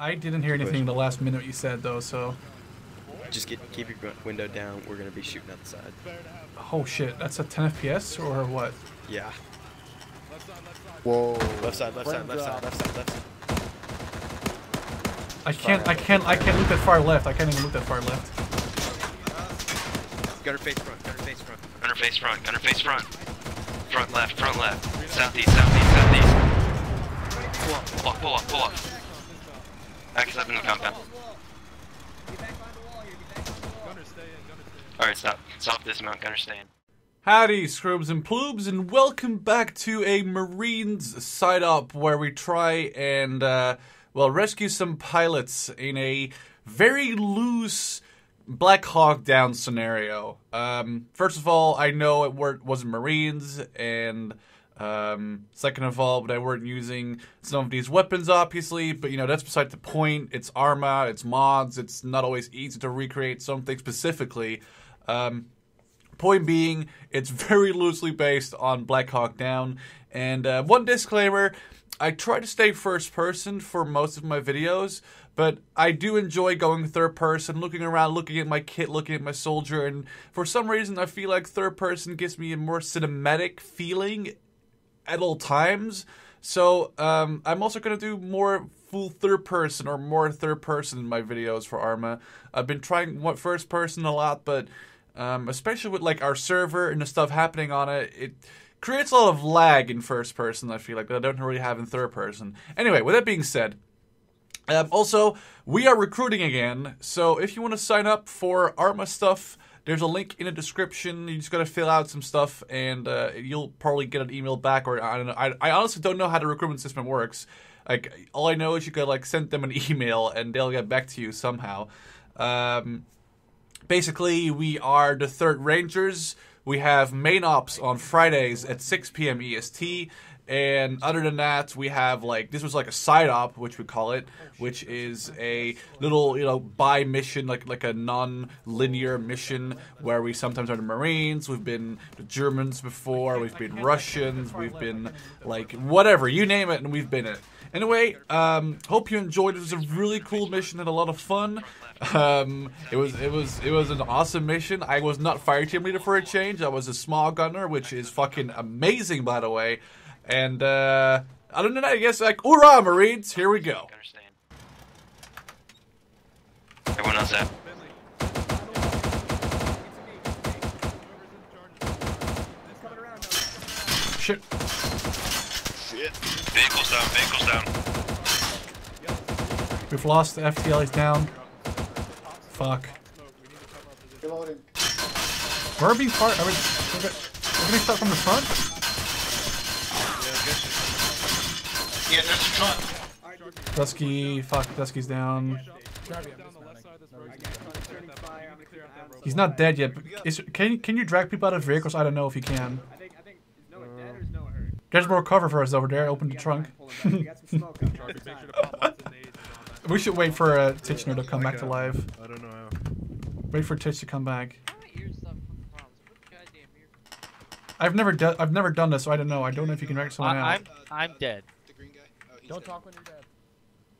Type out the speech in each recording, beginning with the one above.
I didn't hear anything in the last minute you said though, so. Just get keep your window down. We're gonna be shooting outside. Oh shit, that's a 10 FPS or what? Yeah. Whoa. Left side, left side, left side, left side, left side. I can't, I can't, I can't look that far left. I can't even look that far left. Gunner face front. Gunner face front. Gunner face front, gunner face front. Front left, front left. Southeast, southeast, southeast. Pull up, pull up, pull up, pull up. Back up in the compound. Alright, stop. Stop dismount, gunner stay in. Howdy, scrubs and plubes, and welcome back to a Marines side op where we try and, uh, well, rescue some pilots in a very loose Black Hawk Down scenario. Um, first of all, I know it were- wasn't Marines, and um, second of all, they weren't using some of these weapons, obviously, but you know, that's beside the point. It's Arma, it's mods, it's not always easy to recreate something specifically. Um, Point being, it's very loosely based on Black Hawk Down. And uh, one disclaimer I try to stay first person for most of my videos, but I do enjoy going third person, looking around, looking at my kit, looking at my soldier, and for some reason I feel like third person gives me a more cinematic feeling at all times. So um, I'm also gonna do more full third person or more third person in my videos for Arma. I've been trying what first person a lot, but um, especially with like our server and the stuff happening on it, it creates a lot of lag in first person. I feel like that I don't really have in third person. Anyway, with that being said. Um, also, we are recruiting again, so if you want to sign up for Arma stuff, there's a link in the description. You just gotta fill out some stuff, and uh, you'll probably get an email back. Or I don't know. I, I honestly don't know how the recruitment system works. Like all I know is you could like send them an email, and they'll get back to you somehow. Um, basically, we are the Third Rangers. We have main ops on Fridays at 6 p.m. EST. And other than that, we have like this was like a side op, which we call it, which is a little you know by mission, like like a non-linear mission where we sometimes are the Marines, we've been the Germans before, we've been Russians, we've been like whatever you name it, and we've been it. Anyway, um, hope you enjoyed. It was a really cool mission and a lot of fun. Um, it was it was it was an awesome mission. I was not fire team leader for a change. I was a SMAW gunner, which is fucking amazing, by the way. And uh, other than that, I guess like hoorah, Marines! Here we go. Gunner. Everyone else out. Shit. Shit. Vehicles down, vehicles down. We've lost the FTL. He's down. Fuck. Reloading. We're being part. Are we, we're we're gonna start from the front. Yeah, there's a truck. Dusky. Fuck. Dusky's down. He's not dead yet. But is, can can you drag people out of vehicles? I don't know if you can. I think I think is Noah dead or is Noah hurt? There's more cover for us over there. Open the trunk. We got some smoke up there. It's time. We should wait for uh, Titchener to come back to life. I don't know how. Wait for Titch to come back. My ears stop fucking problems. What goddamn ear? I've never done. I've never done this, so I don't know. I don't know if you can drag someone out. I'm I'm dead. Don't talk when you're dead.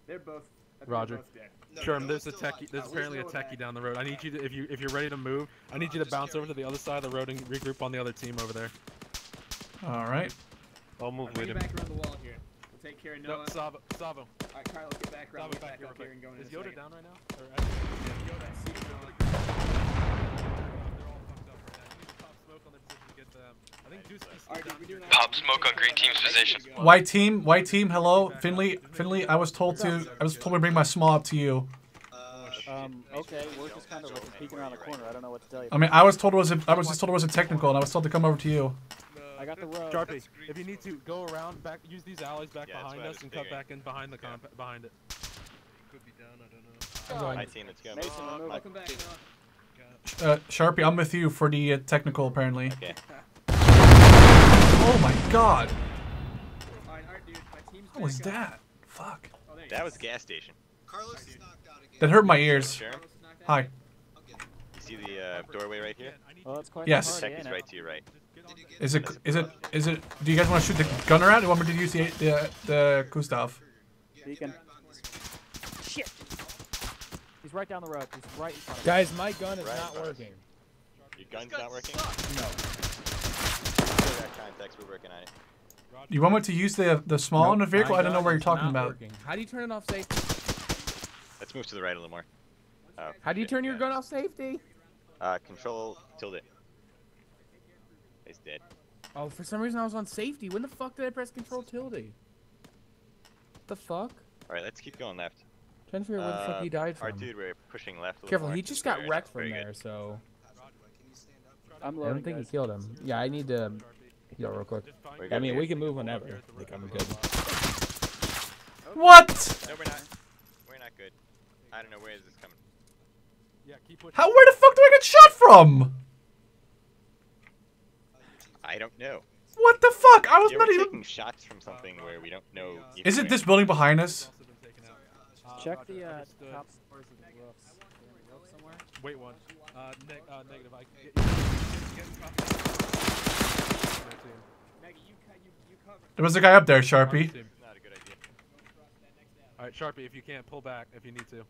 They're both. Roger. they're both dead. Sherm, there's a techie. There's apparently a techie down the road. I need you to, if you if you're ready to move, I need you to bounce over to the other side of the road and regroup on the other team over there. All right. I'll move Bring with it him. back around the wall here. We'll take care of No, Noah. Savo, Savo, Alright, Carlos, get back around. Savo, Get back back here. up here and go in Is Yoda second. down right now? Or actually, yeah, Yoda, see you, Noah. they're all fucked up right now. You need to pop smoke on their position to get them. I think Dusky's Alright, down dude, we're here. doing Pop smoke on green team's position. White team. White team. Hello, Finley. Finley. I was told to. I was told to bring my SMAW up to you. Um, okay, we're just kind of like peeking around the corner. I don't know what to tell you. I mean, I was told it was. A, I was just told it was a technical, and I was told to come over to you. I got the road. Sharpie, if you need to go around back, use these alleys back Yeah, behind us and cut back in behind the comp behind it. Could be down, I don't know. Hi team, it's going. Mason, I'm moving. Welcome back, Uh, Sharpie, I'm with you for the uh, technical. Apparently. Okay. Oh my God! Alright, alright, dude. My team's What was that? Fuck. Oh, there you That go. was gas station. Carlos is knocked out again. That hurt my ears. Sure. Carlos is knocked out. Hi. I'll get him. You see the uh, doorway right here? Oh, that's quite Yes. Tech is right it? to your right. Did you get Is it? Is it? Is it? Do you guys want to shoot the gunner out? Or do you want me to use the the the Gustav? Yeah, Beacon. get back on this Shit. He's right down the road. He's right in front of Guys, my gun is Right. not working. Your gun's not working? No. Still got we're working on it. You want me to use the the SMAW Nope, in the vehicle? I don't know gun what you're talking about. working. How do you turn it off safety? Let's move to the right a little more. Oh, How do you shit, turn your gun off safety? Uh, control tilde. He's dead. Oh, for some reason I was on safety. When the fuck did I press control tilde? The fuck? Alright, let's keep going left. Trying to figure out where the fuck Uh, he died from. Our dude, we're pushing left a Careful, more. he just got wrecked from there, good. so I'm I don't think he killed him. Yeah, I need to heal real quick. I mean, we can move whenever. Like, I'm good. What? No, we're not. We're not good. I don't know where is this coming. Yeah, keep pushing. How? Where the fuck do I get shot from? I don't know. What the fuck? I was Yeah, not we're even. taking shots from something where we don't know. either Is it this building behind us? Also been taken out. Uh, Check the uh, top floors of the roofs. Is there any roof? Wait one. Uh, neg- uh, negative. I can get you. There was a guy up there, Sharpie. team. Not a good idea. All right, Sharpie, if you can't pull back, if you need to.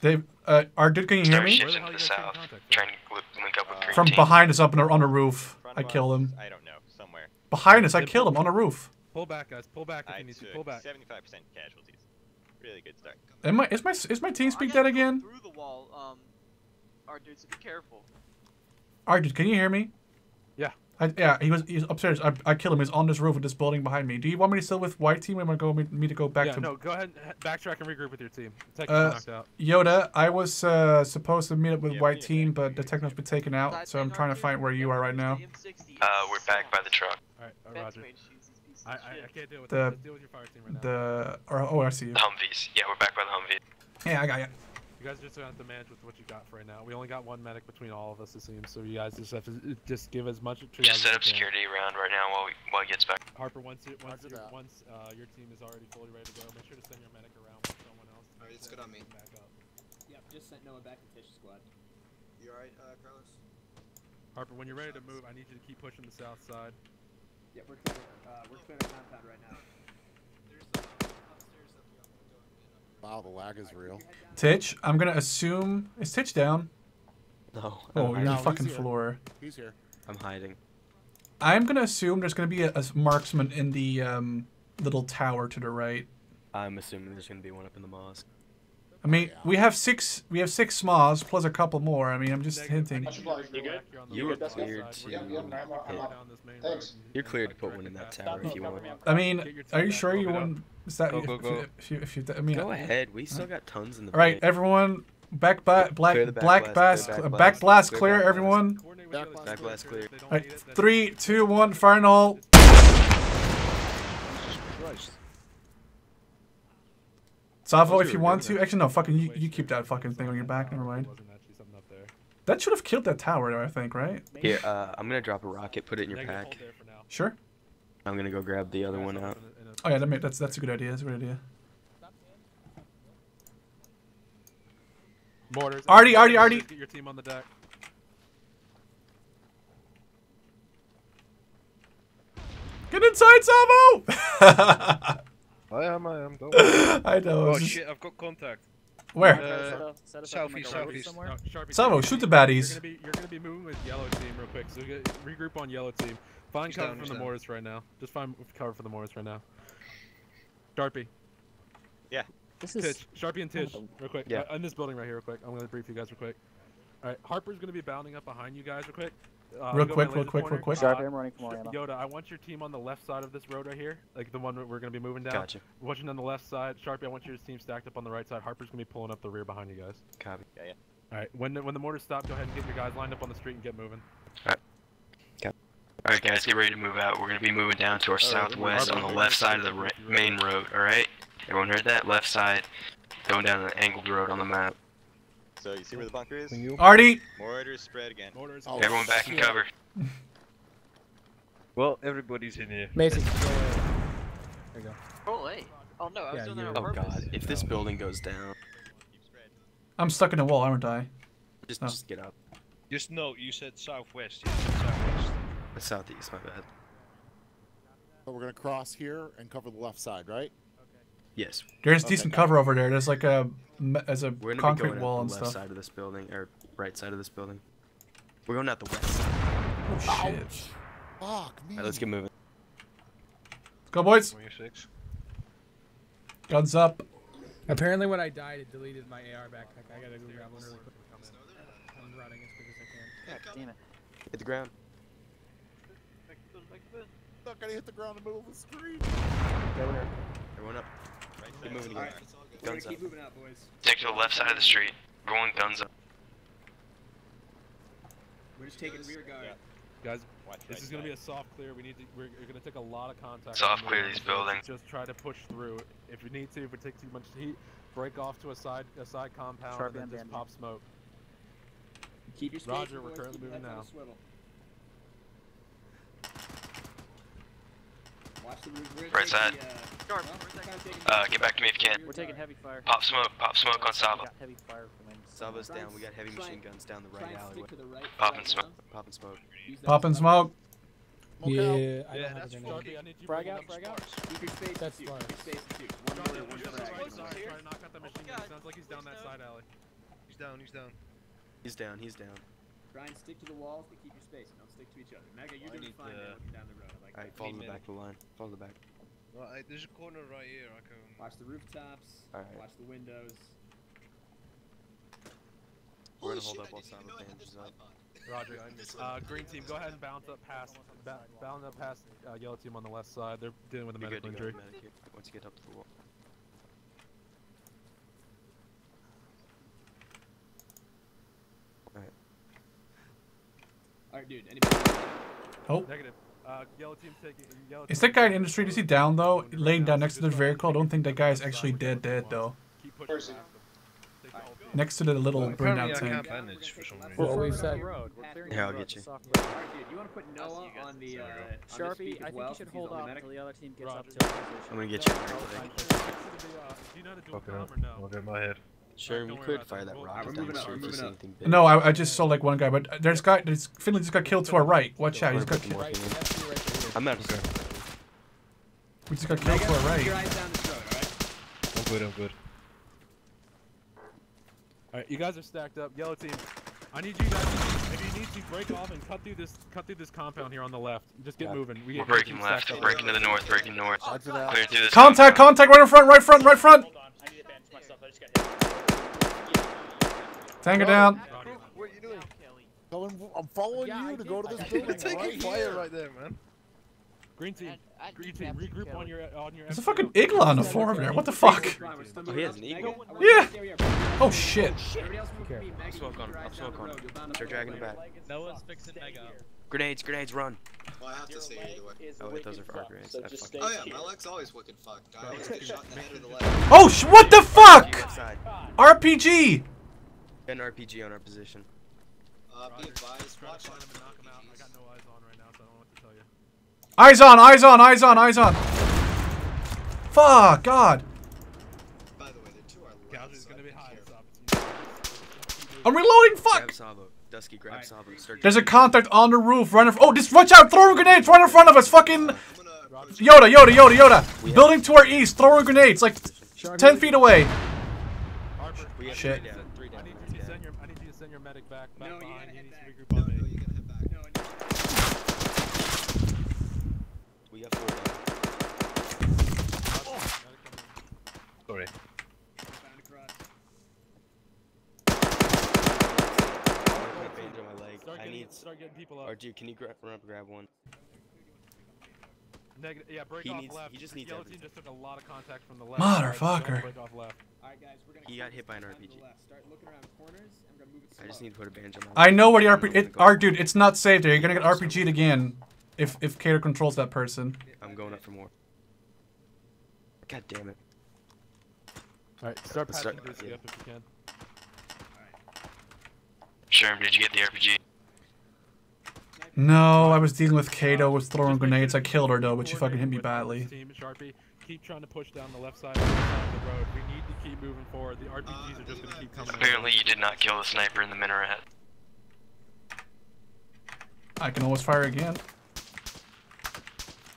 Dave, uh, Ardit, can you hear me? shifting Where to the the hell you guys south. from? Trying to link- link up with Uh, From team. behind us up on the, on the roof. I of killed him. I don't know. Somewhere. Behind us, I Then killed him on the roof. Pull back, guys. Pull back if I you need to. Pull back. 75% casualties. Really good start. Am I, is my is my TeamSpeak I dead again? Through the wall. Um, our dude, so be careful. Ardit, can you hear me? Yeah. I, yeah, he was he's upstairs. I, I killed him. He's on this roof with this building behind me. Do you want me to still with white team? Or am I going me to go back yeah, to no, go ahead and backtrack and regroup with your team. Tech Uh, out. Yoda? I was uh, supposed to meet up with Yeah, white we need team, to- but the techno's been taken out, so I'm trying to find where you are right now. Uh, we're back by the truck. All right, uh, Roger. I, I, I can't deal with The- that. Let's deal with your fire team right now. The or, oh, I see you. The Humvees. Yeah, we're back by the Humvee. Yeah, I got you. You guys just have to manage with what you got for right now. We only got one medic between all of us, it seems. So you guys just have to uh, just give as much triage Just set up security around right now while we while he gets back. Harper, once you, once, Roger you, that. once uh, your team is already fully ready to go, make sure to send your medic around with someone else. Alright, it's good on me. can Back up. Yep, just sent Noah back to Tish squad. You alright, uh, Carlos? Harper, when you're ready to move, I need you to keep pushing the south side. Yep, we're clear. Uh, we're clearing the compound right now. Wow, the lag is real. Titch, I'm gonna assume is Titch down? No, Oh, you're on No, the fucking here. floor. He's here. I'm hiding. I'm gonna assume there's gonna be a, a marksman in the um, little tower to the right. I'm assuming there's gonna be one up in the mosque. I mean, yeah. we have six. We have six SMAWs plus a couple more. I mean, I'm just Negative, hinting. you to go back here on the You right were side. cleared We're to gonna hit. go down this main road You're cleared to put one in that tower if you want. I mean, are you sure you want? Is that Go, go, go. if you if you I mean, Go ahead. We still got tons in the. All right, bank. everyone, back ba- black Clear back black blast, blast clear back back blast, blast clear clear back everyone. Coordinate Back others, Back blast sure clear. if they don't All right, need it, then- three, two, one, fire in the hole. Savo, if you want to, actually no, fucking you, you keep that fucking thing on your back. Never mind. Wasn't actually something up there. That should have killed that tower, I think, right? Here, uh, I'm gonna drop a rocket. Put it in your pack. hold there for now. Sure. I'm gonna go grab the other one out. in a- in a- Oh yeah, that may, that's that's a good idea. That's a good idea. Mortars. Artie, Artie, Artie. Get your team on the deck. Get inside, Savo. I am, I am. Don't I know. Oh just- shit, I've got contact. Where? Alright, set up- set us up in, like, southeast, southeast. somewhere. No, Sharpie, shoot the baddies. You're gonna be you're gonna be moving with yellow team real quick. So get, regroup on yellow team. Find He's cover down, from the down. mortars right now. Just find cover for the mortars right now. Sharpie, Yeah. This is Titch, Sharpie and Titch, real quick. Yeah. Uh, in this building right here, real quick. I'm gonna brief you guys real quick. All right, Harper's gonna be bounding up behind you guys real quick. Uh, Real quick, real laser quick, real quick. Sharpie, Uh, I'm running for more ammo. Yoda, I want your team on the left side of this road right here, like the one we're gonna be moving down. Gotcha. I want you on the left side. Sharpie, I want your team stacked up on the right side. Harper's gonna be pulling up the rear behind you guys. Copy. Yeah, yeah. All right, when the, when the mortars stop, go ahead and get your guys lined up on the street and get moving. Alright. Alright guys, get ready to move out. We're gonna be moving down to our southwest on the left side of the ra- main road, alright? Everyone heard that? Left side. Going down the angled road on the map. So you see where the bunker is? Artie. Mortars spread again. Mortars. Oh, Everyone back in cover. Well, everybody's in here. Mason. There you go. Oh, hey. Oh no, I was Yeah, doing that you're- on Oh purpose. god, if this building goes down, I'm stuck in a wall, aren't I? just Oh. just get up. Just no, you said southwest. You said southwest. The southeast, my bad. So we're gonna cross here and cover the left side, right? Yes. There's oh decent cover over there. There's like a as a We're gonna concrete be going wall out and the left stuff. side of this building, or right side of this building. We're going out the west side. Oh shit. Fuck me. Alright, let's get moving. Let's go, boys. 26. Guns up. Apparently, when I died, it deleted my AR backpack. I gotta go grab one really quick. I'm running as quick as I can. God damn it. Hit the ground. Not gonna hit the ground in the middle of the street. Everyone up. Keep moving again. We're gonna up. moving out, boys. Take to the left side of the street. Going guns up. We're just taking rear guard. Guys, Watch this right is gonna be a soft clear. We need to. We're, we're gonna take a lot of contact. Soft clear these buildings. Just try to push through. If you need to, if it takes too much heat, break off to a side a side compound Sharpie and then just pop smoke. Keep your space. Roger, we're currently moving heads on now. a swivel. Watch the roof. We're gonna Right take side. the, uh, Guard, well, where's that we're kinda taking Uh, get back to me if you can. We're taking heavy fire. Pop smoke. Pop smoke on We Sava. heavy fire coming. Sava's and down. We got heavy machine and- guns down the right and alleyway. stick to the right for Popping smoke. now. Popping smoke. Use Popping smoke. Yeah, I don't have that's a full. grenade. Sharpie, I need you Frag out, up frag out. sparks. Keep your space That's and fine. Keep your space and shoot. One Roger, one push to the frag. right. Try to knock out that machine gun. Sounds like he's down that side alley. He's down, he's down. He's down. He's down. Try stick to the walls, but keep your space. Don't stick to each other. Mega, you're I doing need fine the- looking down the road. I like Alright, follow the minute. back of the line. Follow the back. Right, there's a corner right here. I can. Watch the rooftops. Alright. Watch the windows. We're gonna hold up while Sava bandages up. Roger. Uh, green team, go ahead and bounce up past, ba- bounce up past uh, yellow team on the left side. They're dealing with a medical injury. once you get up to the wall. Dude. Anybody? Oh. Negative. Uh, yellow team taking. Yellow Is that guy in industry? Is he down though? Laying down next to the just vehicle? I don't think that guy's the actually dead dead though. wants. Keep pushing past them. Take the whole field. Next to the little burned Apparently out tank. can't for some we We're said. on the. We're clearing I'll get you. It's soft. Alright, dude. You want to put I'll see Noah you guys on the in uh, a on the Sharpie, speak I as think well, you should since he's hold on the off medic. until the other team gets up Roger. to our position. I'm gonna get Yeah, you. I'll Right find there. position. Next to the, Do you know how to do a Okay, com or no? okay, my head. Sure, Don't we could fire that. that rocket we're down moving to up, see if we moving see anything big. No, I, I just saw like one guy, but there's guy. There's Finley just got killed to our right. Watch out, he's got. killed. Right, in. that's you right there. I'm out of Okay. we just got killed to our right. eyes down this road, alright? I'm good, I'm good. Alright, you guys are stacked up. Yellow team. I need you guys. If you need to break off and cut through this, cut through this compound here on the left. Just get moving. We We're breaking left. stacked up. Breaking to the north. Breaking north. Roger that. Clear through this. Contact, compound. contact, right in front, right front, right front. Hold on. I need to bandage myself. I just got hit. Tango down. What are you doing? Going, I'm following Yeah, you to go to this got building. Taking right fire right there, man. Green team. Green team. Regroup on your on your. There's a fucking igloo on the floor over there. What the fuck? Right, we're still Oh, he has an eagle? Mega, I want you to Yeah. stay where you are. Oh shit. Everybody else move with me. Mega, you smoke on him, I'll down smoke on road. him. You're bound to Start find dragging him back. Noah's fixing Mega. Grenades, grenades, run. Well, I have to say either way. Oh wait, those are our grenades. I fucked Oh yeah, my leg's always wicked fucked. I always get shot in the head or the leg. Oh sh! What the fuck? RPG. An RPG on our position. Uh, be advised, Try to watch find him and knock him out. I got no eyes on right now, so I don't know what to tell you. Eyes on, eyes on, eyes on, eyes on. Fuck, God. By the way, the two are left, gonna I'd be be high. careful. This opportunity. I'm reloading. Fuck. Grab Savo. Dusky, grab Savo. Start There's a contact on the roof. Right in Oh, just watch out! Throwing grenades right in front of us. Fucking I'm gonna push Yoda, Yoda, Yoda, Yoda. We have- Building to our east. Throwing grenades like ten feet away. Harper, We have Shit. three down. Three I need you to send your I need you to send your medic back back No, behind. gotta He needs to regroup on me. no, you gotta head back. No, and We got four down. Sorry. bound across. I have a bandage on my leg. Start I getting, need. start getting people up. RG, can you gra- run up and grab one? Negative. Yeah, break He off needs- left. he just needs Yellow team just took a lot of contact from the left. Motherfucker. Don't Break off left. Alright, guys, we're gonna He got hit by an this time to RPG. Start looking around corners. I'm gonna move it I just need to put a bandage on I know where the I'm It, our dude, it's not safe there. You're gonna get RPG'd again. If if Cater controls that person. I'm going up for more. God damn it. Alright, start Let's start- Dusky yeah. up if you can. Sherm, did you get the RPG? No, I was dealing with Kato. Was throwing grenades. I killed her though, but she fucking hit me badly. Keep trying to push down the left side, of the, left side of the road. We need to keep moving forward. The RPGs are just gonna keep coming. Apparently, you did not kill the sniper in the minaret. I can always fire again.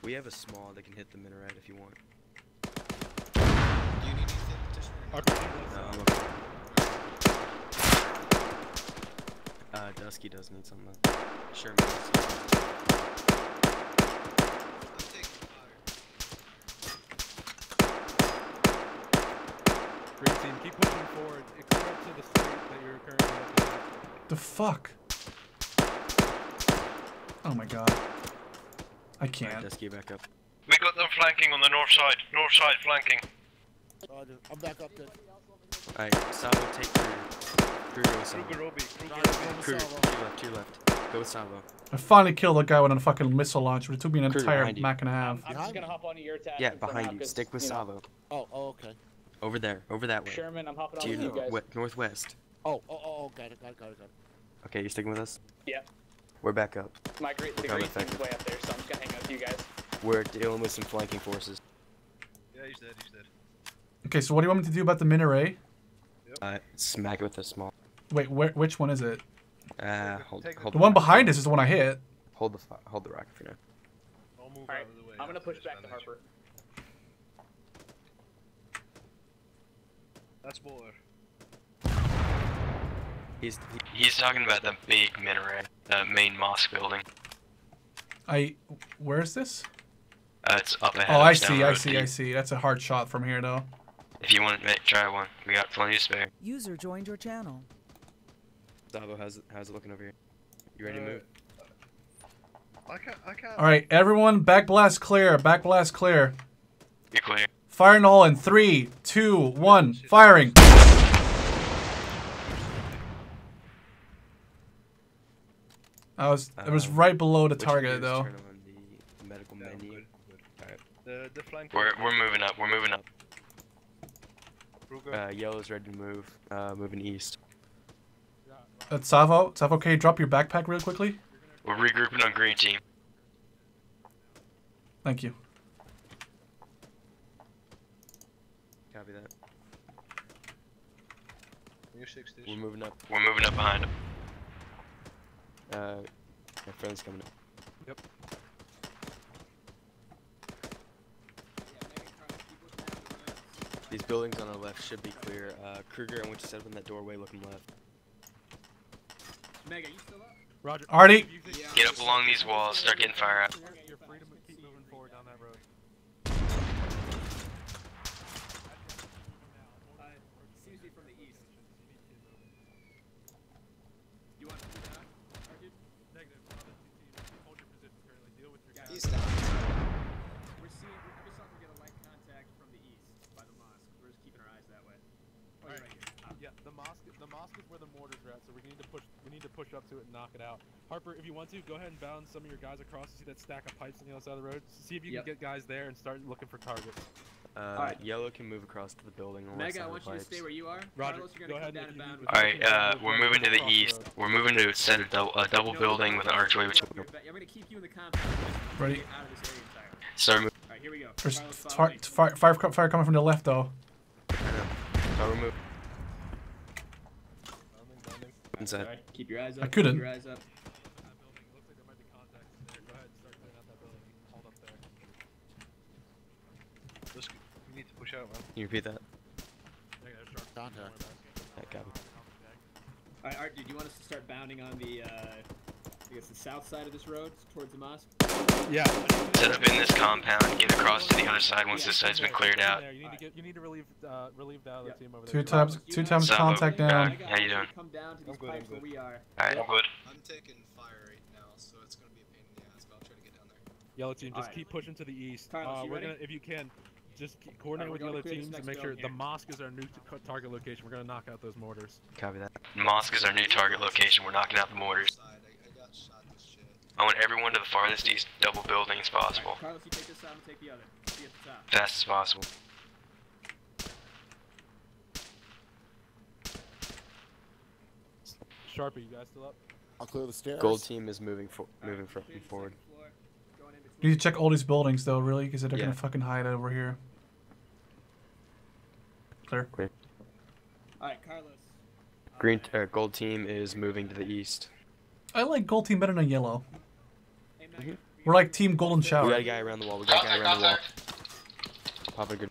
We have a SMAW that can hit the minaret if you want. Harper, team left No. I'm okay. Uh, Dusky does need something. Sherman. does. I'm taking fire. Green team, keep pushing forward. It clear up to the street that you're currently looking at. The fuck? Oh my god. I can't. Dusky, back up. We got them flanking on the north side. North side flanking. I'm back up there. Alright, Savo, take Kruger. Kruger with Savo. Kruger Obi. Kruger Roger, Obi. go with Kruger, Salvo. to your left, to left. Go with Savo. I finally killed a guy with a fucking missile launcher. It took me an Kruger, entire behind. Mac and a half. I'm just gonna hop onto your attack. Yeah, behind you. Stick with you know, Savo. Oh, oh, okay. Over there, over that way. Sherman, I'm hopping To on your with you guys. northwest. Oh, oh, oh, oh, got it, got it, got it, got it. Okay, you're sticking with us? Yeah. We're back up. My great, the Kinda great team's way up there, so I'm just gonna hang out with you guys. We're dealing with some flanking forces. Yeah, he's dead, he's dead. Okay, so what do you want me to do about the Minaret? Uh, smack it with a SMAW. Wait, where, which one is it? Uh, hold, Take the- The one rocket. behind us is the one I hit. Hold the fi- hold the rocket for now. I'll move Alright, out of the way. I'm gonna after push back to bandage. Harper. That's water. He's he, He's talking about the big minaret, the main mosque building. I. Where is this? Uh, it's up ahead. Oh, I see, I road. see, I see. That's a hard shot from here, though. If you want to try one, we got plenty to spare. User joined your channel. Savo, how's it, how's it looking over here? You ready to Uh, move? I can't, I can't. All right, everyone, back blast clear. Back blast clear. You're clear. Fire in the hole in three, two, one. Firing. I was. It was Um, right below the target, though. The medical Yeah, I'm menu. good, good. Alright. The, the. We're we're moving up. We're moving up. Uh, yellow's ready to move. Uh, moving east. Uh, Savo, Savo, okay, drop your backpack real quickly. We're regrouping on green team. Thank you. Copy that. New 60s. We're moving up. We're moving up behind him. Uh, my friend's coming up. Yep. These buildings on our left should be clear. Uh, Kruger, I want you to set up in that doorway looking left. Mega, you still up? Roger. Artie. If you think- Yeah. Get up along these walls. Start getting fire out. You're, you're free to mo- keep moving forward down that road. seems to be from the east. You want to do that? Negative. Other two teams, hold your position currently. Deal with your guys. He's down. We're seeing, we just saw we get a light contact from the east by the mosque. We're just keeping our eyes that way. Oh, you're Alright. right here. Yeah, the mosque. Is where the mortars are at, so we need to push. We need to push up to it and knock it out. Harper, if you want to, go ahead and bound some of your guys across. You see that stack of pipes on the other side of the road. See if you Yep. can get guys there and start looking for targets. Uh, Alright. Yellow can move across to the building. on the Mega, I side of want the you to stay where you are. Roger, Carlos, you're go gonna ahead and down and bound with All right, uh, we're moving to the east. We're moving to set a, dou- a double building with an archway between. I'm gonna keep you in the compound. Ready. Get out of this area entirely. Start moving. All right, here we go. There's Carlos, fire, fire, fire, fire coming from the left, though. I know. So we're moving. Bounding, bounding. Inside. All right, keep your eyes up. I couldn't. Keep your eyes up. That building. It looks like there might be contacts in there. Go ahead and start clearing out that building. Hold up there. Let's, we need to push out, man. Can you repeat that? Negative, sharp. Contact. Yeah. All right, Art, dude, you want us to start bounding on the, uh, I guess the south side of this road towards the mosque? Yeah. Set up in this compound. Get across to the other side once this side's been cleared out. You need to get. You need to relieve. Uh, relieve the other Yep. team over there. Two times, two times Savo, contact down. Mega, how you doing? Come down to I'm these good, I'm pipes where we are. Alright, I'm good. I'm taking fire right now, so it's gonna be a pain in the ass, but I'll try to get down there. Yellow team, just Alright. keep pushing to the east. Carlos, uh, you we're ready? gonna, if you can, just keep coordinate Alright, with the other teams to make sure building the mosque is our new target location. We're gonna knock out those mortars. Copy that. Mosque is our new target location. We're knocking out the mortars. Side, I, I got shot this shit. I want everyone to the farthest east double building as possible. Carlos, you take this side, I'm take the other. See at the top. Fast as possible. Sharpie, you guys still up? I'll clear the stairs. Gold team is moving for moving for Clear forward. floor, You need to check all these buildings, though, really, because they're Yeah. gonna fucking hide over here. Clear. All right, Carlos. Green uh, gold team is moving to the east. I like gold team better than yellow. Hey, We're like team golden Shower. We got a guy around the wall. We got a guy around the wall. Pop a good.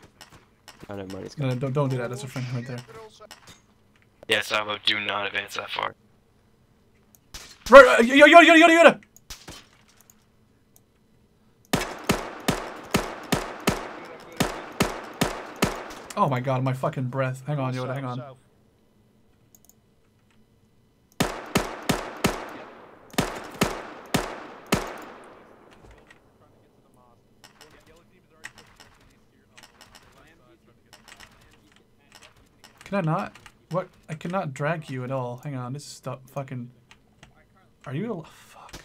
Oh, never mind. It's No, no, don't, don't do that. That's a friend right there. Yeah, Salvo, do not advance that far. Right, uh, Yoda, Yoda, Yoda, Yoda, Yoda! Oh my god, my fucking breath. Hang on, Yoda, hang on. Can I not? What? I cannot drag you at all. Hang on, this is stuff fucking. Are you? a... Fuck.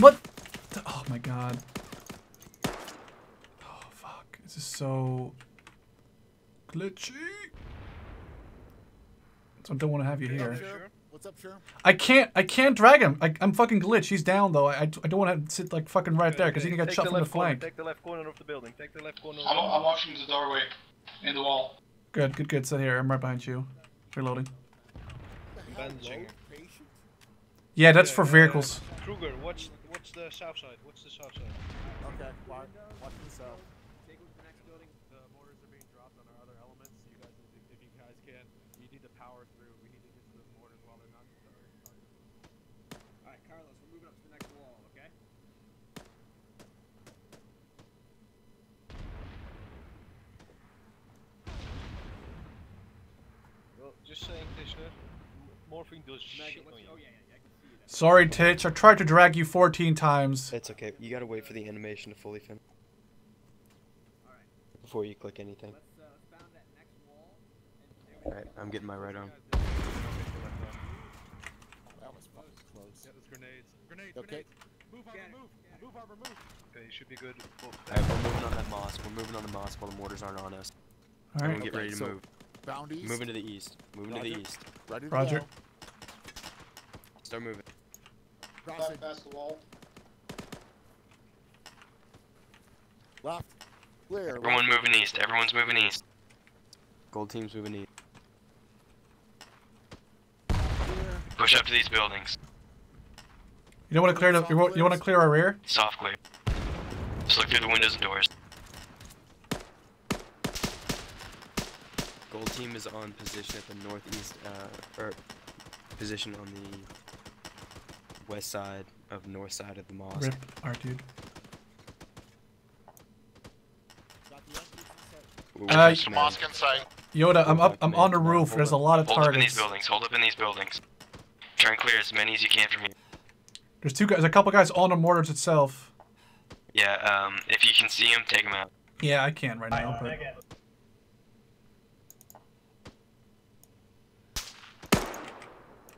What? the- Oh my god. Oh fuck. This is so glitchy. So I don't want to have you here. Sherm? What's up, Sherm? I can't. I can't drag him. I, I'm fucking glitch. He's down though. I, I don't want to sit like fucking right there because he can get Take shot the from the left corner, flank. Take the left corner of the building. Take the left corner. of I'm, the I'm watching the doorway in the wall. Good, good, good. Sit here. I'm right behind you. Reloading. Bandaging. Yeah, that's for Uh, vehicles. Kruger, watch, watch the south side. Watch the south side. Okay, watch, watch this out. Take with the next building. The mortars are being dropped on our other elements. You guys, need to, if you guys can, you need to power through. We need to get to the mortars while they're not. Alright, Carlos, we're moving up to the next wall, okay? Well, just saying, Tishner. Morphine does shit on you. oh yeah, yeah, yeah, I can see that. Sorry, Titch. I tried to drag you 14 times. It's okay. You gotta wait for the animation to fully finish before you click anything. let's uh, let's bound that next wall. And Alright, I'm getting my right arm. That was fucking close. Yeah, there's grenades. Grenades. Okay. Grenades. Move, Harper, move. Move, Harper, move. Okay, you should be good. Alright, we're moving on that mosque. We're moving on the mosque while the mortars aren't on us. Alright. Everyone get Okay, ready to so- move. Bounties. Moving to the east. Moving to the east. Ready Roger. go. Start moving. Crossing. Past the wall. Left. Clear. Everyone left. moving east. Everyone's moving east. Gold team's moving east. Clear. Push up to these buildings. You don't want to clear the. You want, you want to clear our rear? Soft clear. Just look through the windows and doors. Gold team is on position at the northeast, uh, or position on the west side of north side of the mosque. Rip, our dude. Got the entrance in sight. Uh, pushing inside. Yoda, I'm up. I'm on the roof. There's a lot of Hold up in these buildings. Hold up in these buildings. Try and clear as many as you can from here. There's two guys. A couple guys on the mortars itself. Yeah, um, if you can see them, take them out. Yeah, I can right now. But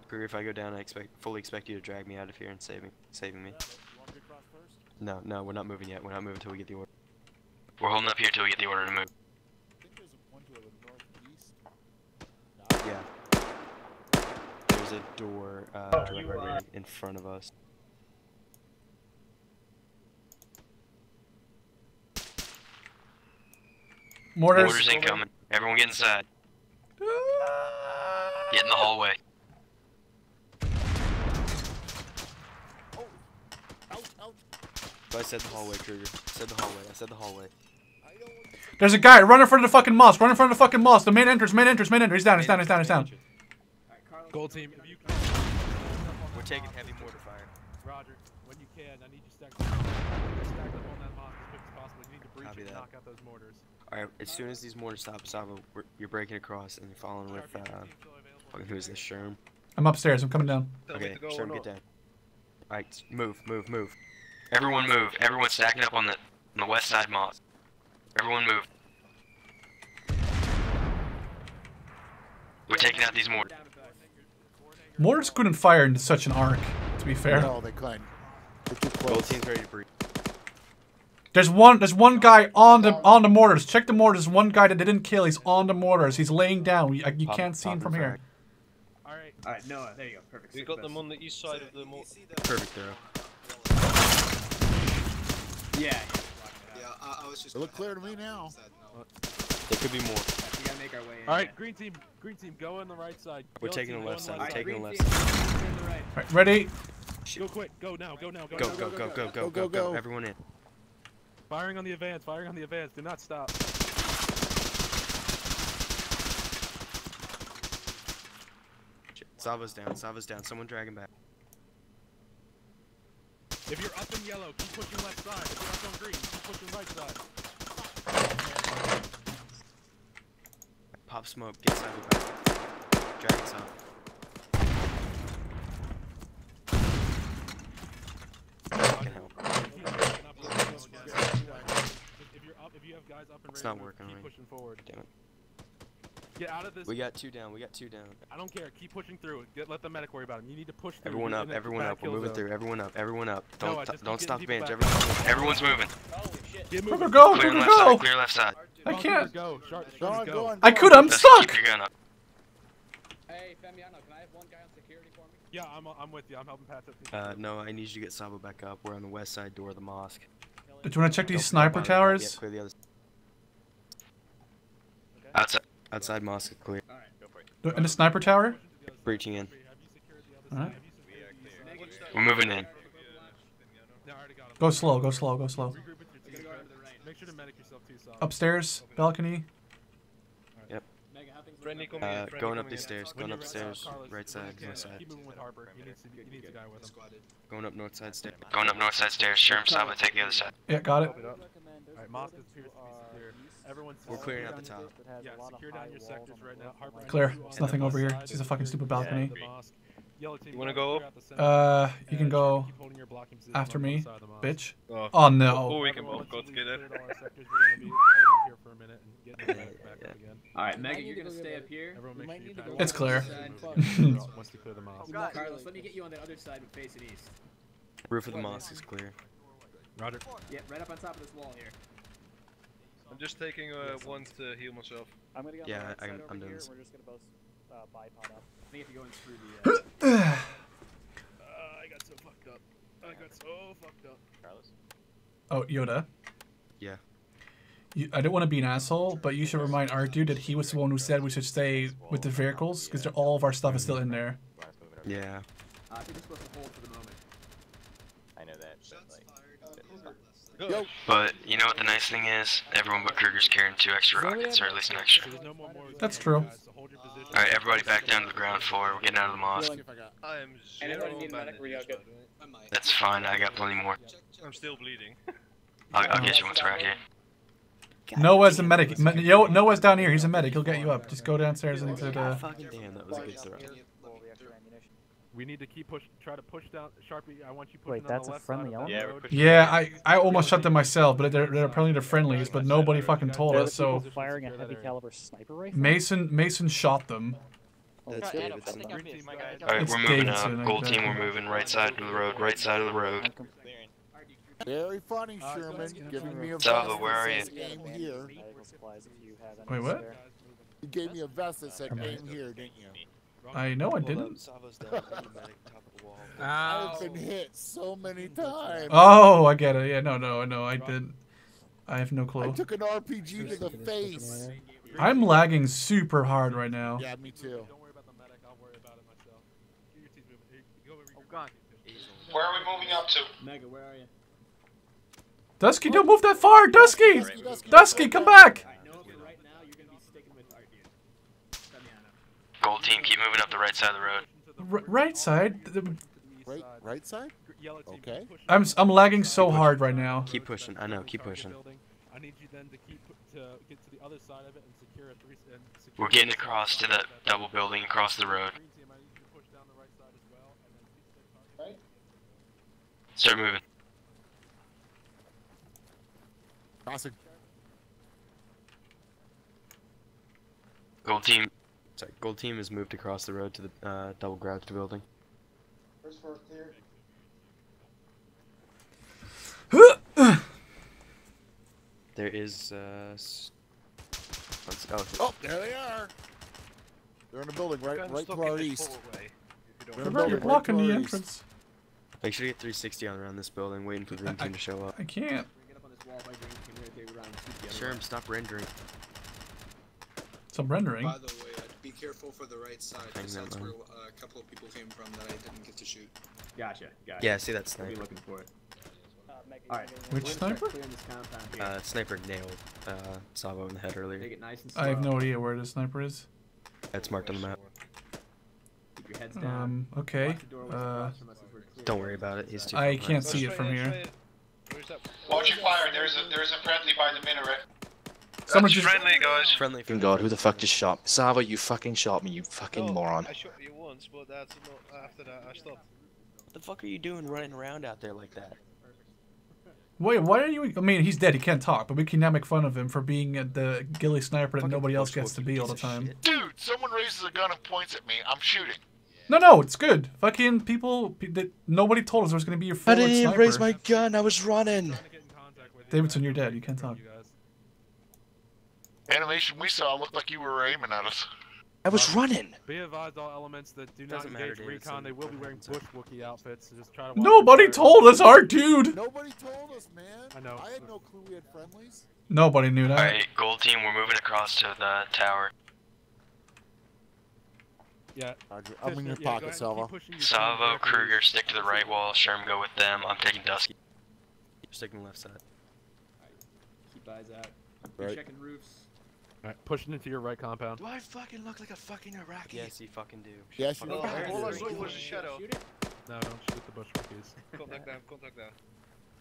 Kruger, if I go down, I expect fully expect you to drag me out of here and saving saving me. You want me to cross first? No, no, we're not moving yet. We're not moving until we get the order. We're holding up here until we get the order to move. I think there's a one to the northeast. Yeah. There's a door uh, directly in front of us. mortars. Orders incoming. Everyone get inside. Get in the hallway. Ouch, ouch. I said the hallway, Kruger. I said the hallway. I said the hallway. I know what the There's a guy. Run in front of the fucking mosque. Run in front of the fucking mosque. The main entrance. Main entrance. Main entrance. He's down. He's down. He's down. He's down. Alright, Carlos. Gold team, if you We're taking heavy mortar fire. Roger, when you can, I need you stacked up. Stacked up on that mosque as quick as possible. You need to breach Copy it and that. knock out those mortars. Alright, as soon as these mortars stop, Savo, we're, you're breaking across and you're following with, uh, fucking who's this, Sherm? I'm upstairs. I'm coming down. Okay, to Sherm, get down. Alright, move, move, move. Everyone move. Everyone stacking up on the on the west side mosque. Everyone move. We're taking out these mortars. Mortars couldn't fire into such an arc. To be fair. No, they couldn't. They're too close. team's ready to breach. There's one. There's one guy on the on the mortars. Check the mortars. One guy that they didn't kill. He's on the mortars. He's laying down. You, you Pop- can't see him from here. Alright, Alright, Noah, there you go. Perfect. We got best. them on the east side of the mo- Perfect throw. Yeah. Yeah, I, I was just. They look clear to me now. no. There could be more. We gotta make our way in. alright, green team, green team, go on the right side. We're Yellow taking team, the left side, we're taking the left side. the right. Right, ready? Go quick, go now, go now, go, Go, go, go, go, go, Go, go, go, go. go. Everyone in. Firing on the advance, firing on the advance. Do not stop. Shit, Sava's down. Sava's down. Someone drag him back. If you're up in yellow, keep pushing left side. If you're up on green, keep pushing right side. Pop smoke. Get Sava back. Drag us up. If you're up, if you have guys up and It's not working keep right. pushing forward. Damn it. Get out of this. We got two down. We got two down. I don't care. Keep pushing through. Get, let the medic worry about him. You need to push through. Everyone up. Everyone up. We're moving zone. through. Everyone up. Everyone up. Don't I t- just don't stop the people bench. Everyone. Everyone's moving. Get Quicker, moving. go, Clear quicker, left side. go. Clear left side. I can't. Go. Sharp, Go sharp, on, go. go on. I could. I'm Just stuck. Keep your gun up. Hey, Femiano, can I have one guy on security for me? Yeah, I'm, I'm with you. I'm helping patch up. Uh, no, I need you to get Sava back up. We're on the west side door of the mosque. Do you want to check these don't sniper bother with that yet, towers? Clear the other. Outside. Outside mosque is clear. Alright, go for it. In the sniper tower? Breaching in. Have you secured the other Alright. side? Have you secured the east side? We're moving in. No, I already got him. Go slow, go slow, go slow. Regroup with your team. Go over to the right. Make sure to medic yourself too, Upstairs, balcony. Mega, how things Friendly looking? coming in. Uh, going up coming the stairs. Going you're up ready, stairs. Right side. you can, side. Keep moving with Harper. He needs, to, he needs a guy with him. Squatted. Going up north side stairs. Going up north side stairs. Sherm, Saba, take the other side. Yeah, got it. Open up. Alright, mosque is appears to be secure. Everyone's We're clearing out the top. Yeah, secure down your sectors right now. Harper, Clear. need There's nothing over here. side It's just a fucking stupid balcony. of the mosque. Yellow team, You wanna go? out the center. Uh, you can go keep holding your blocking position after me, left side of the mosque. bitch. Oh. Oh Oh, no. we can both go together. cleared all our sectors, we're gonna be holding here for a minute and getting the medic back Yeah. up again. Alright, Mega, need you're gonna stay up here. Everyone We make might sure you need to pack go up It's clear. side Fuck. once- Once we clear the mosque. Carlos, Carlos, let me get you on that other side but facing east. Roof of the mosque is clear. Roger. Yeah, right up on top of this wall here. I'm just taking uh, one to heal myself. I'm gonna get on Yeah, the right I- side I'm- over I'm doing here. this. We're just gonna both uh, bipod up. I think if you're going through the. Uh, Uh, I got so fucked up. I got so fucked up. Carlos. Oh, Yoda. Yeah. You, I don't want to be an asshole, but you should remind our dude that he was the one who said we should stay with the vehicles because all of our stuff is still in there. Glass moving over. Yeah. uh, I think we're supposed to hold for the moment. I know that. But Shots like, fired. but it's fine. Yo, But you know what the nice thing is? Everyone but Kruger's carrying two extra rockets, or at least an extra. There's no more Mortars That's true. you guys, so hold your position. Alright, everybody back down to the ground floor. We're getting out of the mosque. see if I got. I am Anybody zero need a medic? We bandages, got by the way. I might. That's fine. I got plenty more. Check, check. I'm still bleeding. I'll, I'll get you once we're out here. Noah's a medic. Me- Yo, Noah's down here. He's a medic. He'll get you up. Just go downstairs into God the. fucking damn, that was a good throw. Can you look Full me extra through? ammunition. We need to keep push. Try to push down. Sharpie, I want you pushing Wait, on that's the a left friendly side of that Yeah, we're road. pushing. Yeah, I I almost shut them myself, but they're, they're apparently the friendlies, but nobody fucking told us. So people firing a heavy caliber sniper rifle. Mason Mason shot them. Oh, That's. Davidson. I think I'm Green team, my go guy. ahead. Alright, we're moving Davidson, out. Gold team, we're moving right side of the road. Right side of the road. I'm com- Clearing. Very funny, Sherman. Giving me a Sava, vest where that are you? here. medical supplies you Wait, what? You gave me a vest that said Come on. aim here, didn't you? I know I didn't. Sava's down. Need a medic, top of the wall. I've been hit so many times. Oh, I get it. Yeah, no, no, no, I didn't. I have no clue. I took an RPG to the face. I'm lagging super hard right now. Yeah, me too. Don't worry about the medic. I'll worry about it myself. Get your team moving. Hey, go over Oh god. Where are we moving up to? Mega, where are you? Dusky, don't move that far. Dusky, Dusky, Dusky, Dusky, come back. Alright, no, for right now, you're gonna be sticking with our dude. Femiano. Gold team, keep moving up the right side of the road. R- right side. The- Right, right side? Okay. I'm on s- I'm lagging so hard right now. Keep pushing. I know, keep pushing. I need you then to keep to get to the other side of it and secure a three. And secure We're getting across to side that double building across the road. Green team, I need you to push down the right side as well, and then keep the target. Start moving. Crossing. Gold team, Sorry, gold team has moved across the road to the uh, double garage building. First floor clear. There is uh. Let's, oh, Oh, there they are. They're in the building right, right to our east. doorway, if you're mind. Right blocking the entrance. make sure you get 360 on around this building, waiting for the green I- team to show up. I can't. Bring it up on this wall by green team. We're gonna take around two together. Sherm, stop rendering. Some rendering. By the way, be careful for the right side, because that's where uh, a couple of people came from that I didn't get to shoot. Gotcha, gotcha. Yeah, see that We'll be looking for it. Uh, Alright. Which we're gonna start sniper? clearing this compound here. Uh, sniper nailed uh, Savo in the head earlier. Take it nice and slow. I have no idea where the sniper is. That's marked on the map. Keep your heads down. Um, okay. Watch the doorways Uh, across from us as we're clearing. Don't worry about it. He's too. I can't see it from here. Where's that? Watch your fire. There's a there's a friendly by the minaret. Someone just friendly, guys. Friendly. Fucking God, who the fuck just shot? Sava, you fucking shot me, you fucking No, moron. I shot you once, but that's not after that. I stopped. What the fuck are you doing running around out there like that? Wait, why are you? I mean, he's dead. He can't talk, but we can now make fun of him for being uh, the ghillie sniper that nobody else bushwalking gets to be all the time. shit. Dude, someone raises a gun and points at me. I'm shooting. No, no, it's good. Fucking people. That nobody told us there was gonna be your I didn't even raise my gun, I was running. Davidson, you're dead. You can't talk. Animation we saw looked like you were aiming at us. I was running. Be advised, all elements that do not Doesn't matter, engage Davidson. recon, they will be wearing bush Wookie outfits. So just try to. watch Nobody told us, our dude. Nobody told us, man. I know. I had no clue we had friendlies. Nobody knew that. Alright, gold team, we're moving across to the tower. Yeah. I'm in Fish, your yeah, pocket, Salvo. keep pushing your team Salvo. Kruger, stick to the right wall. Sherm, go with them. I'm taking Dusky. Sticking left side. Keep eyes out. Right. You're checking roofs. Alright, pushing into your right compound. Do I fucking look like a fucking Iraqi? Yes, you fucking do. Yes, you No, do. all I saw was a shadow. No, don't shoot the bush Wookiees. Contact them, contact them.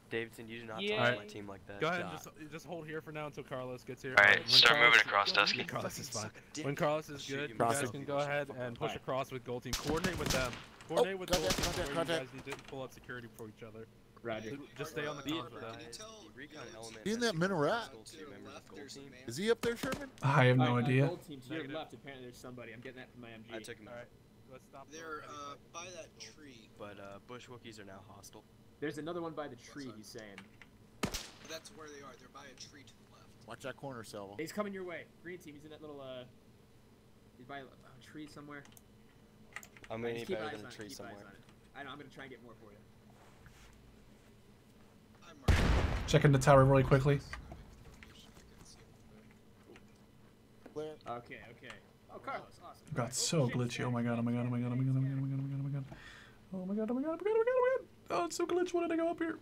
Davidson, you do not Yeah. talk to my team like that. Go ahead and just just hold here for now until Carlos gets here. Alright, When start moving Carlos- across, Dusky. When Carlos is fine. When Carlos is good, you you guys can go ahead and push across with Gold Team. Coordinate with oh, them. Coordinate with Gold contact, Team contact, where you guys need to pull up security for each other. Roger. Just stay on the Be- comms with them. Can you tell The recon element Be in that minaret. hostile to to your members of left Gold there's a Team. man? Is he up there, Sherman? I have no Alright, idea. Gold team to your left. Apparently, there's somebody. I'm getting that from my MG. I took him out. Alright, let's stop. They're uh, by that tree. But uh, bush Wookiees are now hostile. There's another one by the tree. He's saying. That's where they are. They're by a tree to the left. Watch that corner, Salvo. He's coming your way. Green team. He's in that little uh. He's by a a tree somewhere. I'm Alright, gonna just need better than a tree somewhere. I know. I'm gonna try and get more for you. I'm marked. Checking the tower really quickly. Okay. Okay. Oh, Carlos. Awesome. Got so glitchy. Oh my god. Oh my god. Oh my god. Oh my god. Oh my god. Oh my god. Oh my god. Oh my god. Oh my god. Oh my god. Oh my god. Oh my god. Oh, it's so glitchy. Why did I go up here?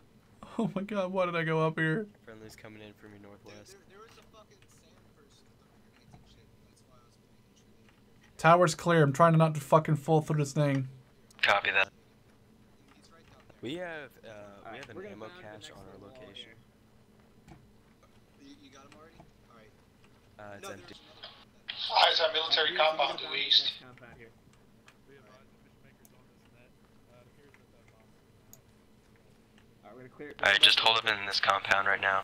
Oh my god. Why did I go up here? Friendly's coming in from your northwest. there, there was a fucking sand person with the grenades and shit. That's why I was putting a tree. Tower's clear. I'm trying to not to fucking fall through this thing. Copy that. He's right down there. We have uh, we have an ammo bound to the cache on our location. Uh, it's empty. Hi, is that military compound to the east? Alright, just hold up in this compound right now.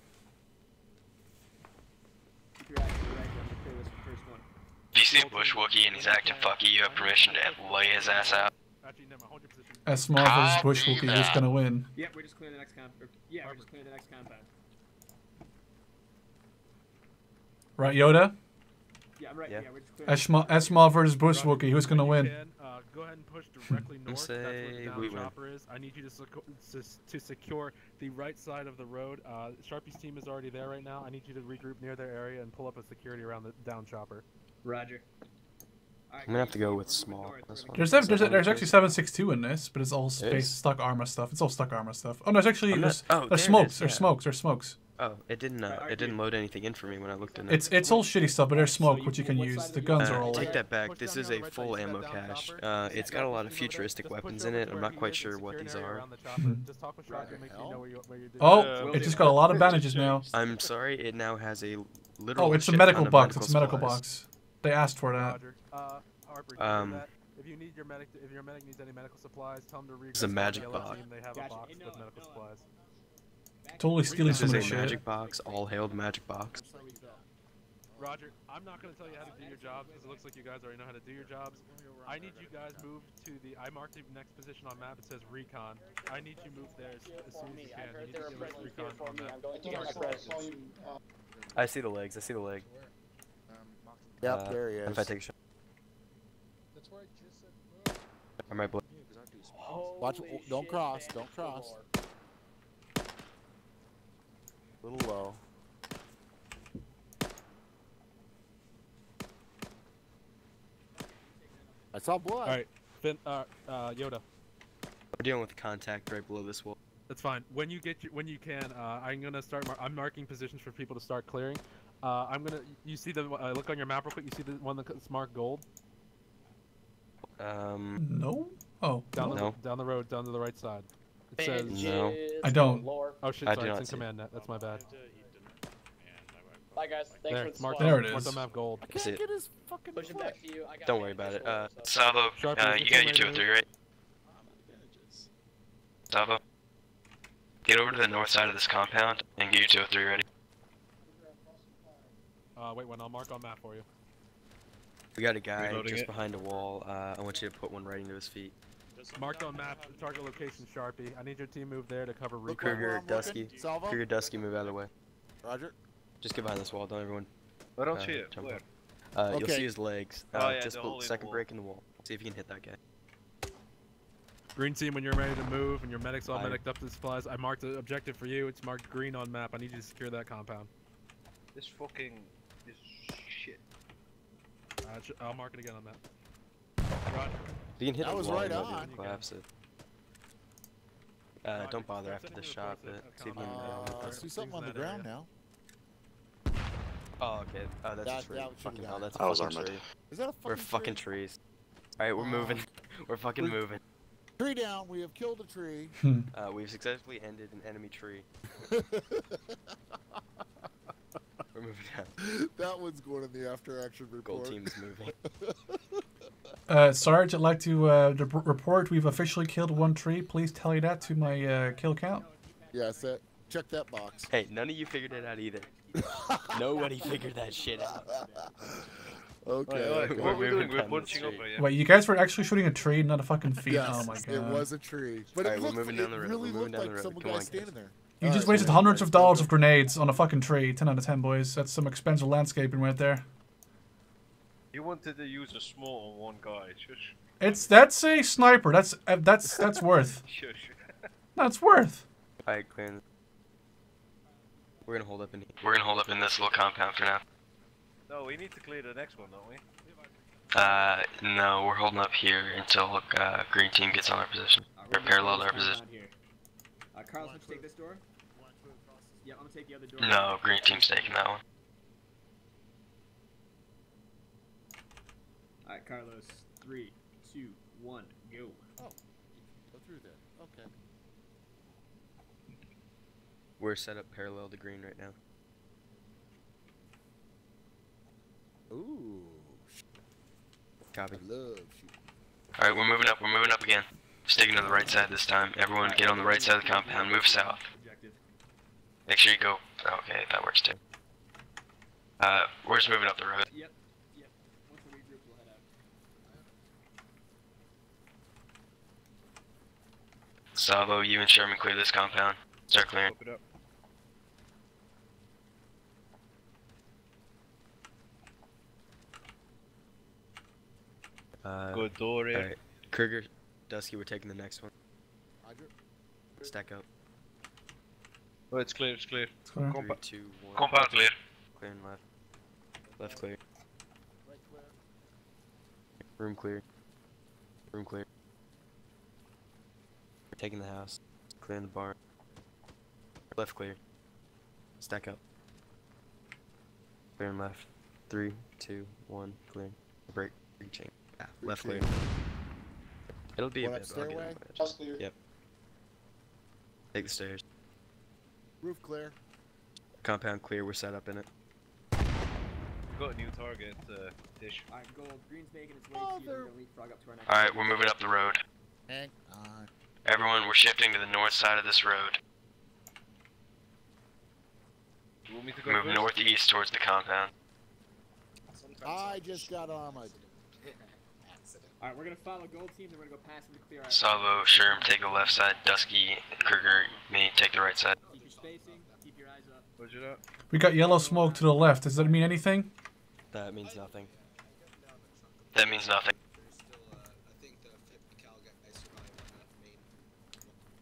If you see Bush Wookie and he's acting fucky, you have permission to lay his ass out. As SMAW as Bush Wookie is gonna win. Yeah, we're just clearing the next compound. Yeah, we're just clearing the next compound. Right, Yoda? Yeah, I'm right. Yeah. Yeah, we're just clearing. As SMAW, as SMAW versus Bush Roger, Wookie. Who's gonna win? can, uh, go ahead and push directly north. That's where the down we win. chopper is. I need you to, secu- s- to secure the right side of the road. Uh, Sharpie's team is already there right now. I need you to regroup near their area and pull up a security around the down chopper. Roger. Alright, I'm gonna have to go with SMAW. This We're one. There's there's, there's actually 762 in this, but it's all space is? stuck armor stuff. It's all stuck armor stuff. Oh no, it's actually I'm there's, oh, there's there smokes. is, There's yeah. smokes. There's smokes. Oh, it didn't. Uh, it didn't load anything in for me when I looked in it. It's it's all shitty stuff, but there's So smoke you which you can use. The the guns Uh, are all. take that back. This is a on the right full side, you see ammo cache. chopper? Uh, You it's see got a lot of button over there? futuristic weapons in it. I'm not quite sure what these are. around the chopper. Mhm. Just talk with What Sharpie, the make sure you hell? know where you where you're doing. Oh, it just got a lot of bandages now. I'm sorry. It now has a literal. Oh, it's a medical ton of box. It's a medical supplies. box. They asked for that. Roger. Uh, Harper, Um, that. If you need your medic, if your medic needs any medical supplies, tell him to read. It's a magic box. Team. They have Gotcha. a box with medical supplies. Totally stealing This some of a the shit. magic box. All hailed magic box. Roger, I'm not going to tell you how to do your jobs because it looks like you guys already know how to do your jobs. I need you guys move to the. I marked the next position on map. It says recon. I need you move there as, as soon as you can. You need to give recon on that. I see the legs. I see the leg. Yep, Uh, there he is. If I take a shot, That's where I just said I might blow. Watch. Don't cross. Don't cross. A little low. I saw blood. All right, Finn, uh, uh, Yoda. We're dealing with a contact right below this wall. That's fine. When you get your, when you can, uh, I'm gonna start. Mar- I'm marking positions for people to start clearing. Uh, I'm gonna. You see the uh, look on your map real quick. You see the one that's marked gold Um, No. Oh. down the No. down the road, down to the right side. It says No. I don't. Oh shit! I Sorry, it's in command net. That's my bad. Bye guys. Thanks There, for it's the marked. There it is. it marked is. on gold. I see it. his fucking Push it back to you. I got Don't worry about it. Uh, so- Salvo, uh, you got your way to 203, move? right? Salvo, get over to the north side of this compound and get your 203 ready. Uh, wait, one. I'll mark on map for you. we got a guy Reloading just it. behind a wall. Uh, I want you to put one right into his feet. Marked on map. Target location Sharpie. I need your team move there to cover Look recon. where Kruger, I'm Dusky. looking. Salvo. Kruger, Dusky, move out of the way. Roger. Just get behind this wall. Don't everyone. I don't uh, see it. jump Where? up. Uh, You'll see his legs. Uh, Oh, yeah, just the below- hole in the second wall. break in the wall. See if you can hit that guy. Green team, when you're ready to move and your medics all I- medicked up to the supplies, I marked the objective for you. It's marked green on map. I need you to secure that compound. This fucking this shit. Uh, I'll mark it again on map. Roger. If you can hit That the was wall, right maybe on. collapse it. Uh, don't bother after the shot, but see if you can. Uh, Uh, I see something on the ground now. oh, okay. Oh, that's That- a tree. that fucking hell, that's a I was fucking armored. tree. Is that a fucking We're fucking trees. Alright, we're moving. we're fucking moving. Tree down. We have killed a tree. Uh, we've successfully ended an enemy tree. We're moving down. that one's going in the after action report. Gold team's moving. Uh, Sarge, I'd like to uh, rep- report we've officially killed one tree. Please tally that to my uh, kill count. Yeah, set. Check that box. Hey, none of you figured it out either. Nobody figured that shit out. Okay. Wait, wait, what are we doing? moving We're down the punching up street. here. Wait, you guys were actually shooting a tree, not a fucking feet. Yes, oh my god. it was a tree, but Alright, it we're looked, moving it down the road, really we're moving looked like road. some Come guy on, guys. standing there. You Alright, just so wasted we're hundreds right of dollars of grenades on a fucking tree. 10 out of 10, boys. That's some expensive landscaping right there. You wanted to use a SMAW on one guy. Shush. It's that's a sniper. That's uh, that's that's worth. Shush. That's worth. Alright, clear. We're gonna hold up in here. We're gonna hold up in this little compound for now. No, we need to clear the next one, don't we? Uh, no, we're holding up here until uh, green team gets on our position. Uh, Or we're gonna parallel to our position. compound Here. Uh, Carlos, why you take this door? Yeah, I'm gonna take the other door. No, green team's taking that one. Alright, Carlos. Three, two, one, go. Oh, go through there. Okay. We're set up parallel to green right now. Ooh, Copy. I love shooting. Alright, we're moving up, we're moving up again. Sticking to the right side this time. Everyone get on the right side of the compound, move south. Make sure you go. Okay, that works too. Uh, we're just moving up the road. Yep, yep. Once we regroup, we'll head out. Salvo, you and Sherman clear this compound. Start clearing. Open up. Uh, Good door here. Alright. Kruger, Dusky, we're taking the next one. Stack up. Oh, it's clear, it's clear. It's clear. Three, Compa- two, one. Compound clear. Clear and left. Left clear. Right clear. Room clear. Room clear. We're taking the house. Clearing the barn. Left clear. Stack up. Clear and left. Three, two, one, clear. Break. Reaching. Yeah, left clear. It'll be a One bit. up but I'll get stairway? on. House clear. Yep. Take the stairs. Roof clear. Compound clear. We're set up in it. Got a new target, uh, dish. Alright, gold. Green's making its way Oh, to you. We're gonna leapfrog up to our next. Alright, we're moving up the road. Hang on. Everyone, we're shifting to the north side of this road. You want me to go Move first? northeast towards the compound. I just got armored. Alright, we're gonna follow gold team, then we're gonna go past them to clear out. Salvo, Sherm, take the left side. Dusky, Kruger, me, take the right side. Keep your spacing, keep your eyes up. Roger that. We got yellow smoke to the left. Does that mean anything? That means nothing. That means nothing. There's still, uh, I think the 50 cal guy survived on that main.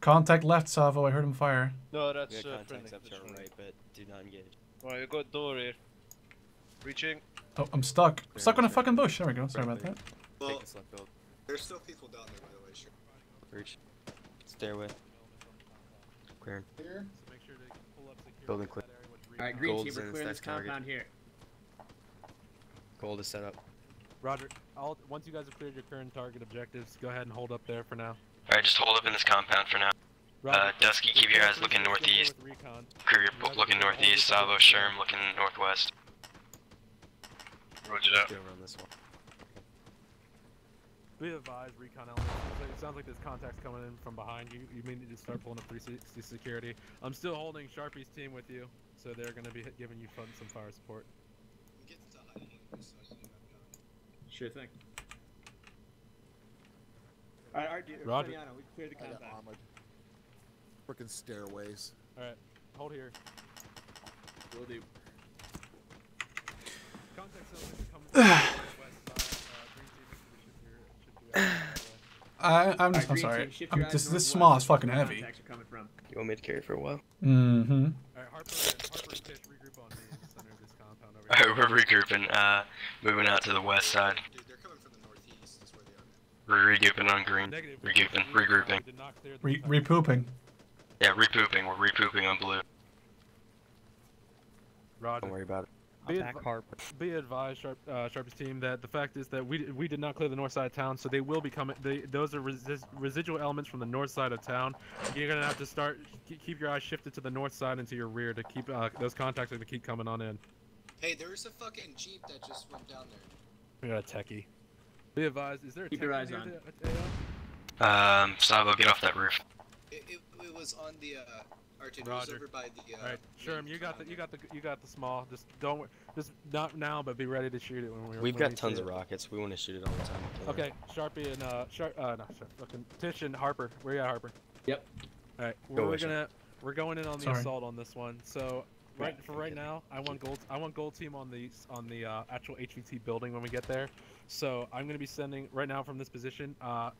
Contact left, Salvo. I heard him fire. No, We that's uh, contacts friendly. up That's our friendly. right, but do not engage. Alright, I got door here. Reaching. Oh, I'm stuck. Stuck on a fucking bush. There we go. Sorry about that. Well, Take this left there's still people down there, by the way. Sure. Reach. Stairway. Clearing. Here. So make sure to pull up security Building clear. that area with All right, green Gold's team, we're in clearing this stack target. compound here. Gold is set up. Roger. I'll, once you guys have cleared your current target objectives, go ahead and hold up there for now. Alright, just hold up in this compound for now. Uh, Dusky, keep your eyes looking northeast. Kruger looking northeast. Savo, Sherm looking northwest. Roger that. Get over on this one. Be advised, recon elements. It sounds like there's contacts coming in from behind you. You may need to start pulling up 360 security. I'm still holding Sharpie's team with you, so they're going to be giving you fun, some fire support. Sure to hiding in this side, you have gun. Sure thing. All right, all right. Roger. Fabiano, we cleared the I got compound. armored. Freaking stairways. Alright, hold here. Will do. Contact sounds like they're coming from the west side. Uh, green team, we should be, should be out that way. I, I'm, All right, I'm sorry. team, I'm, this this SMAW is fucking heavy. Contacts are coming from. You want me to carry for a while? Mm-hmm. Alright, Harper and Harper regroup on the center of this compound over Alright, here. we're regrouping. Uh, moving out to the west side. Dude, they're coming from the northeast. Is where they are. We're regrouping on green. Negative. Regrouping. We- Regrouping. we did not clear the Re- entire- repooping. Yeah, repooping. We're repooping on blue. Roger. Don't worry about it. Be, advi- be advised, Sharp, uh, Sharp's team, that the fact is that we we did not clear the north side of town, so they will be coming. They, those are resi- residual elements from the north side of town. You're gonna have to start keep- keep your eyes shifted to the north side and to your rear to keep uh, those contacts are gonna keep coming on in. Hey, there's a fucking jeep that just went down there. We got a techie. Be advised, is there a Keep your eyes on. the- Um, Savo, get off that roof. It, it, it was on the uh, Arctic. It Roger. was over by the. Uh, All right, Sherm, you got the you got the you got the SMAW. Just don't just not now, but be ready to shoot it when we're. We've got we tons see of it. rockets. We want to shoot it all the time. Okay, Sharpie and uh, Sharp, uh, not Sharp, fucking Tish and Harper. Where you at, Harper? Yep. All right, Go we're gonna we're going in on the Sorry. assault on this one. So right for right now, I want gold. I want gold team on the on the uh, actual HVT building when we get there. So I'm gonna be sending right now from this position. Uh,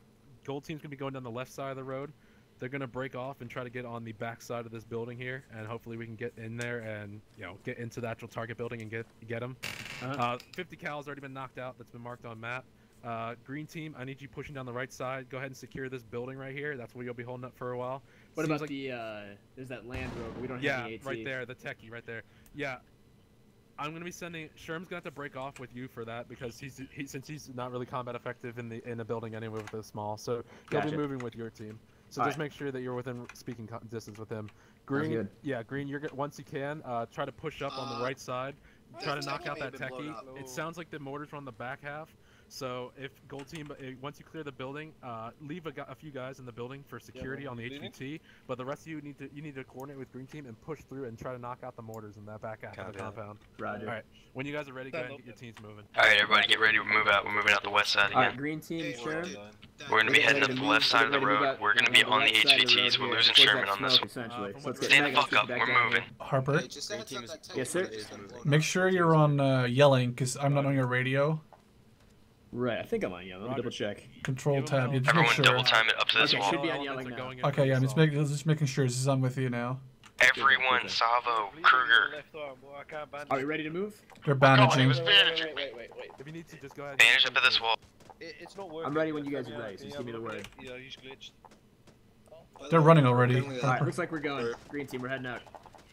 gold team's gonna be going down the left side of the road. They're gonna break off and try to get on the back side of this building here, and hopefully we can get in there and you know get into the actual target building and get get them. Uh-huh. Uh, 50 cal's already been knocked out. That's been marked on map. Uh, green team, I need you pushing down the right side. Go ahead and secure this building right here. That's where you'll be holding up for a while. What Seems about like- the? uh There's that Land Rover. We don't Yeah, have the AT. right there, the techie right there. Yeah. I'm gonna be sending. Sherm's gonna have to break off with you for that because he's he, since he's not really combat effective in the in the building anyway with the SMAW. So he'll be moving with your team. So Alright. just make sure that you're within speaking distance with him. Green, yeah, green. You're go- once you can uh, try to push up on the Uh, right side. Try to knock out that techie. It sounds like the mortars are on the back half. So if gold team, uh, once you clear the building, uh, leave a, a few guys in the building for security on the. HVT. But the rest of you need to you need to coordinate with green team and push through and try to knock out the mortars in that back half of the compound. Roger. All right. When you guys are ready, go ahead and get your teams moving. Alright, everybody get ready to move out. We're moving out the west side All right, again. green team, Hey, Sherm. dude, that- We're gonna be heading up to the left side of the ready to move road. We're gonna be on the right side of the HVTs. road We're here, losing Sherman on this one. Essentially. Uh, So let's from get Stand the Megan, fuck up. We're moving. Harper, Hey, just a Green heads team up, is- that techie Yes, sir. there has been blown make sure you're on uh, yelling because I'm not on your radio. Right, I think I'm on yellow. Let me Roger. double check. Control tab. hell. Yeah, just make Everyone sure. double time it up to this Okay, wall. should be on All yelling elements now. going in Okay, yeah, I'm just assault. making just making sure. This is I'm with you now. Everyone, Savo, Kruger. Left arm, boy, I can't bandage. Are we ready to move? They're Going, he bandaging. was bandaging me. If you need to, just go ahead. Bandage up to this wall. It, it's not working. I'm ready when you guys are ready, have- just give me the look at it? Yeah, he's glitched. They're running already. Uh, All right, looks like we're going. Green team, we're heading out.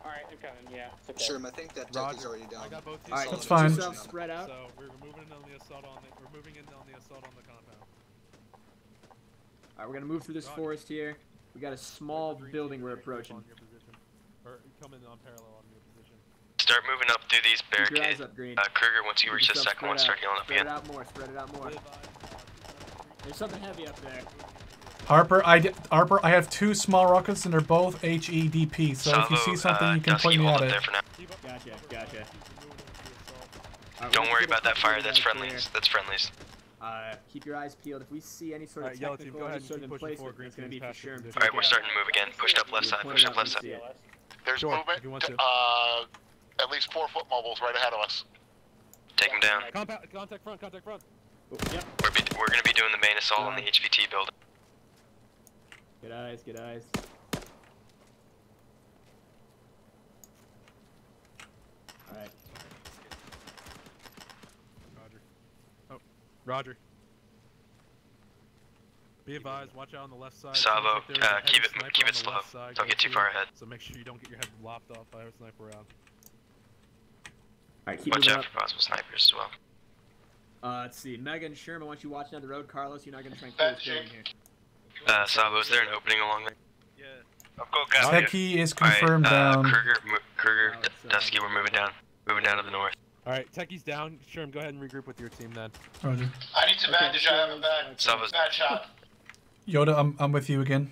Alright, I'm coming, yeah. It's okay. Sherm, I think that Roger. techie's already down. I got both teams. All right, That's fine. yourself spread out. So we're moving in on the assault on the. We're moving in on the assault on the compound. All right, we're gonna move through this Roger. forest here. We got a small Green building we're approaching. on your position. Or come in on parallel on your position. Start moving up through these Keep your eyes barricades. up, Uh, Kruger, once you reach the second one, spread start out. healing up Spread again. it out more. Spread it out more. Be advised, uh, There's something heavy up there. Harper, I d- Harper, I have two SMAW rockets and they're both HEDP. So if you see something, uh, you can Dusky, point me hold at it. there for now. keep up- Gotcha, gotcha. the keep moving into the assault. All right, Don't worry about that fire. That's guys clear. friendlies. That's friendlies. Uh, keep your eyes peeled. If we see any sort of Alright, yellow team, technical, go any ahead and sort keep of pushing forward. Green it's gonna be for sure. Alright, we're starting to move again. Pushed up left side. point Push up left side. There's Sure, movement. if you want to. Uh, at least four foot mobiles right ahead of us. Take them down. Contact, contact front, contact front. Oh, yep. We're, be, we're gonna be doing the main assault on the HVT building. Good eyes, good eyes. Alright. Roger. Oh, Roger. Be advised, watch out on the left side. Savo, like uh, keep it- keep it slow. side Don't get too far through, ahead. So make sure you don't get your head lopped off by a sniper round. Alright, keep Watch moving out up. for possible snipers as well. Uh, let's see. Megan, Sherman, I want you watching down the road. Carlos, you're not gonna try and clear this building here. Uh, Savo, is there an opening along there? Yeah. I'll go gas. Techie is Alright, confirmed uh, down. Kruger, Kruger, Oh, D- uh, Dusky, we're moving down. Moving down to the north. Alright, Techie's down. Sherm, go ahead and regroup with your team then. Roger. I need to Okay, bandage. I have a bad, Sava's bad shot. Yoda, I'm, I'm with you again.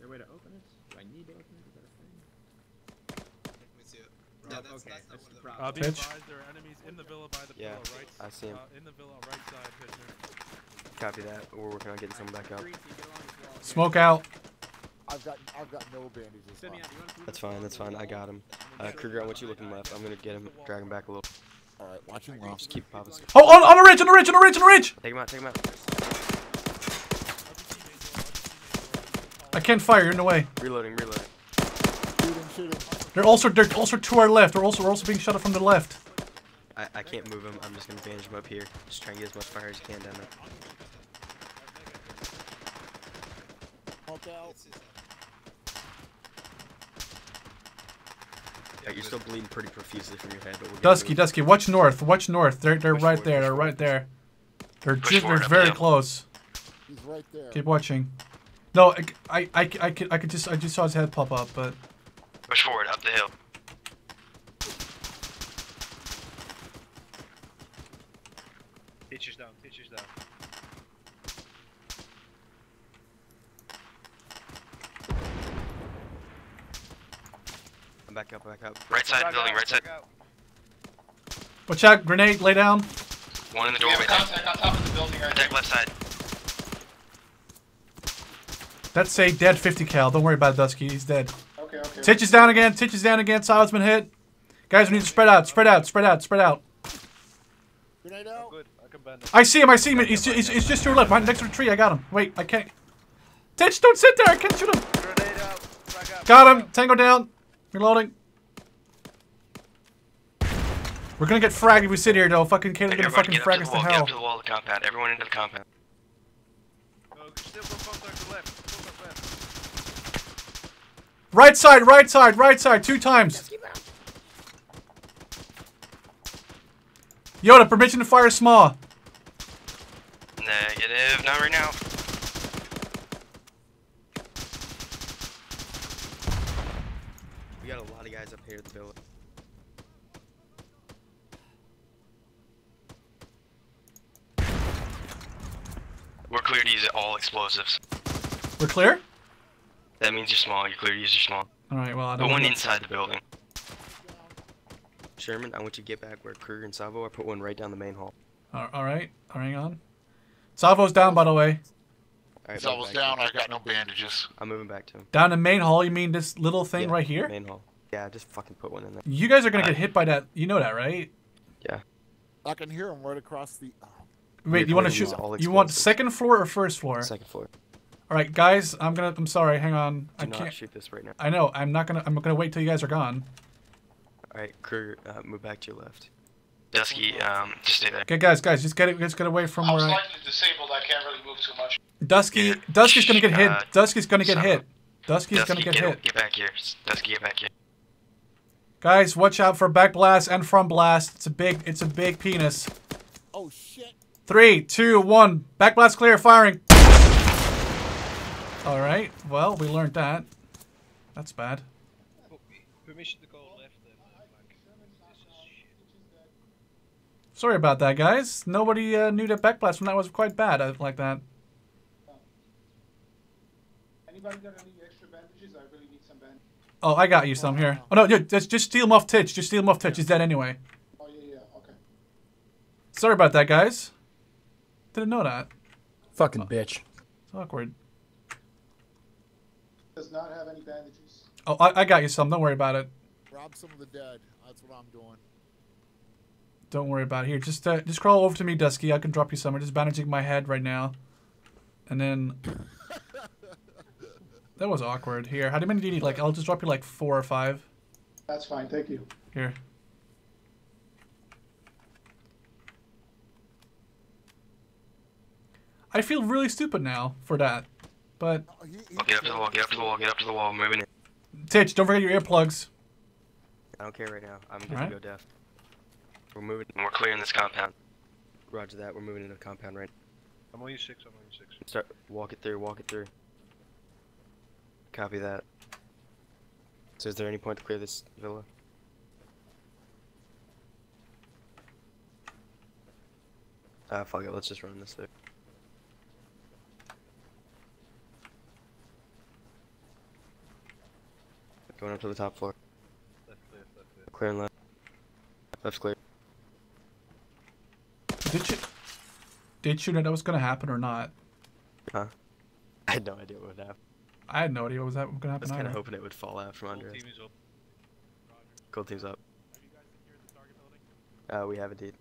Is a way to open it? Do I need to open it? Is that a thing? Let me see it. Yeah, that's, okay, that's not one of them. problem. Uh, be Pitch. advised, there are enemies in the villa by the Yeah, villa right. I see 'em. Uh, in the villa right side, Pitcher. Copy that. We're working on getting someone back up. Green, so you get along this wall, okay? Smoke out. I've got I've got no bandages. Left. out. You wanna move That's fine. That's fine. I got him. I'm Uh, Kruger, I you want you looking I- left. I'm gonna get him, drag him back a little. All right, watching left. Just keep popping. Oh, on, on the ridge, on the ridge, on the ridge, on the ridge! Take him out. Take him out. I can't fire, you're in the way. Reloading. Reloading. Shoot him, shoot him. They're also they're also to our left. They're also we're also being shot at from the left. I, I can't move him. I'm just gonna bandage him up here. Just try and get as much fire as you can down there. Smoke out. Yeah, you're still bleeding pretty profusely from your head, but we're Dusky. Dusky, watch north, watch north. They're they're Push right forward, there. They're right forward. there. They're Push just, they're forward up very the close. He's right there. Keep watching. No, I, I, I, I could I could just I just saw his head pop up, but Push forward, up the hill. Teacher's down. Teacher's down. I'm back up. Back up. Right side building, right side. watch out! Grenade, lay down. One in the doorway. a contact on top of the building right Deck left side. That's a dead 50 cal. Don't worry about it, Dusky. He's dead. Okay, okay. Titch is down again. Titch is down again. Silas been hit. Guys, we need to spread out. Spread out. Spread out. Spread out. Grenade out. Good. I can bend him. I see him. I see him. He's, he's, he's just to your left. Right next to the tree. I got him. Wait, I can't. Titch, don't sit there. I can't shoot him. Grenade out. Frag out. Got him. Tango down. Reloading. We're gonna get fragged if we sit here, though. Fucking Caleb's gonna Everybody fucking get frag up to us the to wall. Get hell. up to the wall of the compound. Everyone into the compound. Oh, still go contact the left. Contact left. Right side, right side, right side. Two times. Yoda, permission to fire SMAW. Negative. Not right now. We got a lot of guys up here at the building. We're clear to use all explosives. We're clear? That means you're SMAW. You're clear to use your SMAW. Alright, well, I don't The one know. inside the building. Sherman, I want you to get back where Kruger and Savo are. Put one right down the main hall. Al- Alright, hang on. Savo's down, by the way. All right, So I move was back to down. I got no bandages. I'm moving back to him. Down the main hall, you mean this little thing Yeah, right here? Main hall. Yeah, just fucking put one in there. You guys are gonna get hit by that. You know that, right? Yeah. I can hear him right across the. Wait, You're want to gonna shoot? You want second floor or first floor? Second floor. All right, guys. I'm gonna. I'm sorry. Hang on. I Do not can't. shoot this right now. I know. I'm not gonna. I'm gonna wait till you guys are gone. All right, Kruger, uh, move back to your left. Dusky, um, just stay there. Okay, guys, guys, just get it. Just get away from I'm where I. slightly disabled. I can't really move too much. Dusky. Yeah. Dusky's gonna get hit. Uh, Dusky's gonna get hit. Dusky's Dusky, gonna get get, hit. get back here. Dusky, get back here. Guys, watch out for back blast and front blast. It's a big. It's a big penis. oh shit! Three, two, one. Back blast clear. Firing. All right. Well, we learned that. That's bad. Permission to go left then. Mike. This is shit. Sorry about that, guys. Nobody uh, knew that back blast when that was quite bad uh, like that. Anybody got any extra bandages? I really need some bandages. Oh, I got you some here. Oh no, yeah, just just steal him off Titch. Just steal him off Titch. He's dead anyway. Oh yeah, yeah, okay. Sorry about that, guys. Didn't know that. Fucking bitch. It's awkward. Does not have any bandages. Oh, I, I got you some. Don't worry about it. Rob some of the dead. That's what I'm doing. Don't worry about it. Here, just uh, just crawl over to me, Dusky. I can drop you some. I'm just bandaging my head right now. And then that was awkward. Here, how many do you need? Like, I'll just drop you like four or five. That's fine, thank you. Here. I feel really stupid now for that. But I'll get up to the wall, get up to the wall, get up to the wall, moving in. Titch, don't forget your earplugs. I don't care right now. I'm good Alright. to go deaf. We're moving. We're clearing this compound. Roger that. We're moving into the compound right. I'm on you six. I'm on you six. Start. Walk it through. Walk it through. Copy that. So is there any point to clear this villa? Ah, fuck it. Let's just run this through. Going up to the top floor. Left clear. Left clear. Clearing left. Left's clear. Did you did you know that was gonna happen or not? Huh? I had no idea what would happen. I had no idea what was that gonna happen. I was kind of either. hoping it would fall out from under us. Team is up. Gold team's up. Have you guys secured the target building? Uh, we have indeed.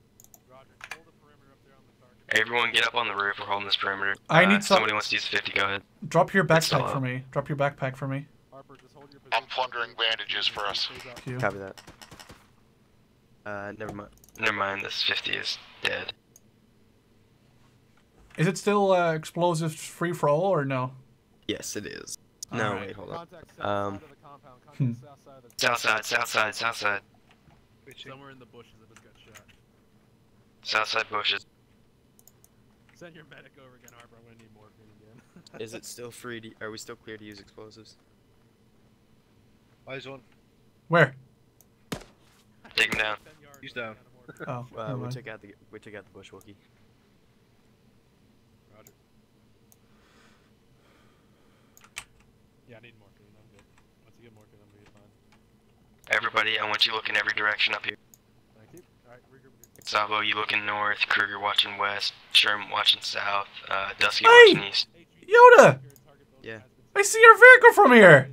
Roger. Perimeter up there on the target. Everyone get up on the roof. We're holding this perimeter. I Uh, need some- Somebody wants to use the 50, go ahead. Drop your backpack for up. me. Drop your backpack for me. Harper, just hold your I'm plundering bandages for us. Stays up. Thank you. Copy that. Uh, never mind. Never mind, this 50 is dead. Is it still uh, explosives free for all or no? Yes, it is. No, Alright. wait, hold on. South Um, side of the compound. Contact Hmm. south side South side, south side, south side. Somewhere in the bushes if it's got shot. South side bushes. Send your medic over again, Harper. I'm gonna need morphine again. Is it still free to, are we still clear to use explosives? Eyes on. Where? Take him down. He's down. out. Oh, Uh, we took out the, we took out the bushwookie. Roger. Yeah, I need morphine. I'm good. Once you get morphine, I'm gonna be fine. Everybody, I want you looking every direction up here. Thank you. Alright, regroup. regroup. Savo, you looking north. Kruger watching west. Sherm watching south. Uh, Dusky Hey! watching east. Yoda! Yeah. I see your vehicle from here.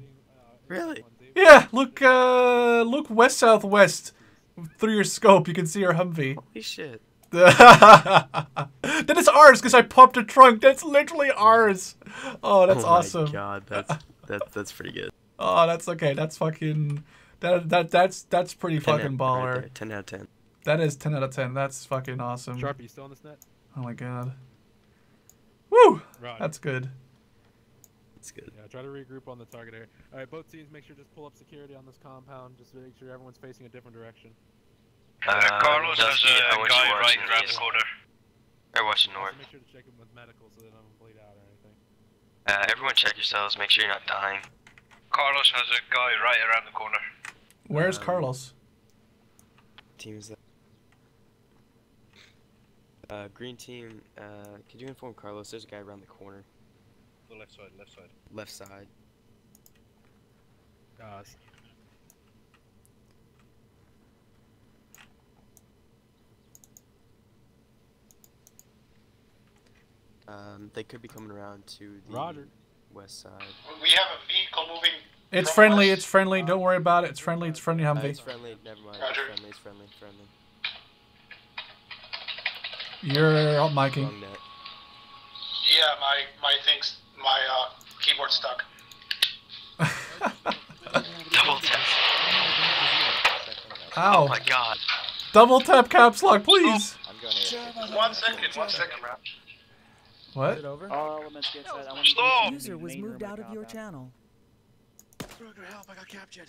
Really? Yeah, look, uh, look west southwest through your scope. You can see our Humvee. Holy shit. that is ours because I popped a trunk. That's literally ours. Oh, that's oh awesome. my god, that's, that's, that's pretty good. Oh, that's okay. That's fucking. That that that's that's pretty fucking out- baller. right 10 out of 10. that is ten out of ten. That's fucking awesome. Sharpie, you still on this net? Oh my god. Woo! Right. That's good. That's good. Yeah, try to regroup on the target area. Alright, both teams, make sure just pull up security on this compound. Just make sure everyone's facing a different direction. Uh, Carlos has Dusky, I a guy right around the east. corner. Or watching Also north. make sure to check him with medical so they don't bleed out or anything. Uh, everyone check yourselves. Make sure you're not dying. Carlos has a guy right around the corner. Where's Um, Carlos? Team is that? Uh, green team, uh, could you inform Carlos? There's a guy around the corner, The left side. Left side. left side. Uh, Um, they could be coming around to the Roger. west side. We have a vehicle moving. It's friendly. west. It's friendly. Don't worry about it. It's friendly. It's friendly Uh, it's friendly. Never mind. It's Roger. friendly. It's friendly. Friendly. You're out miking. Yeah, my my things, my uh, keyboard stuck. Double tap. Ow! Oh my god. Double tap caps lock, please. I'm going to. One second, one second, man. What? over? All elements get set. I want Stop! to User was moved out of your channel. Kruger, help! I got captured.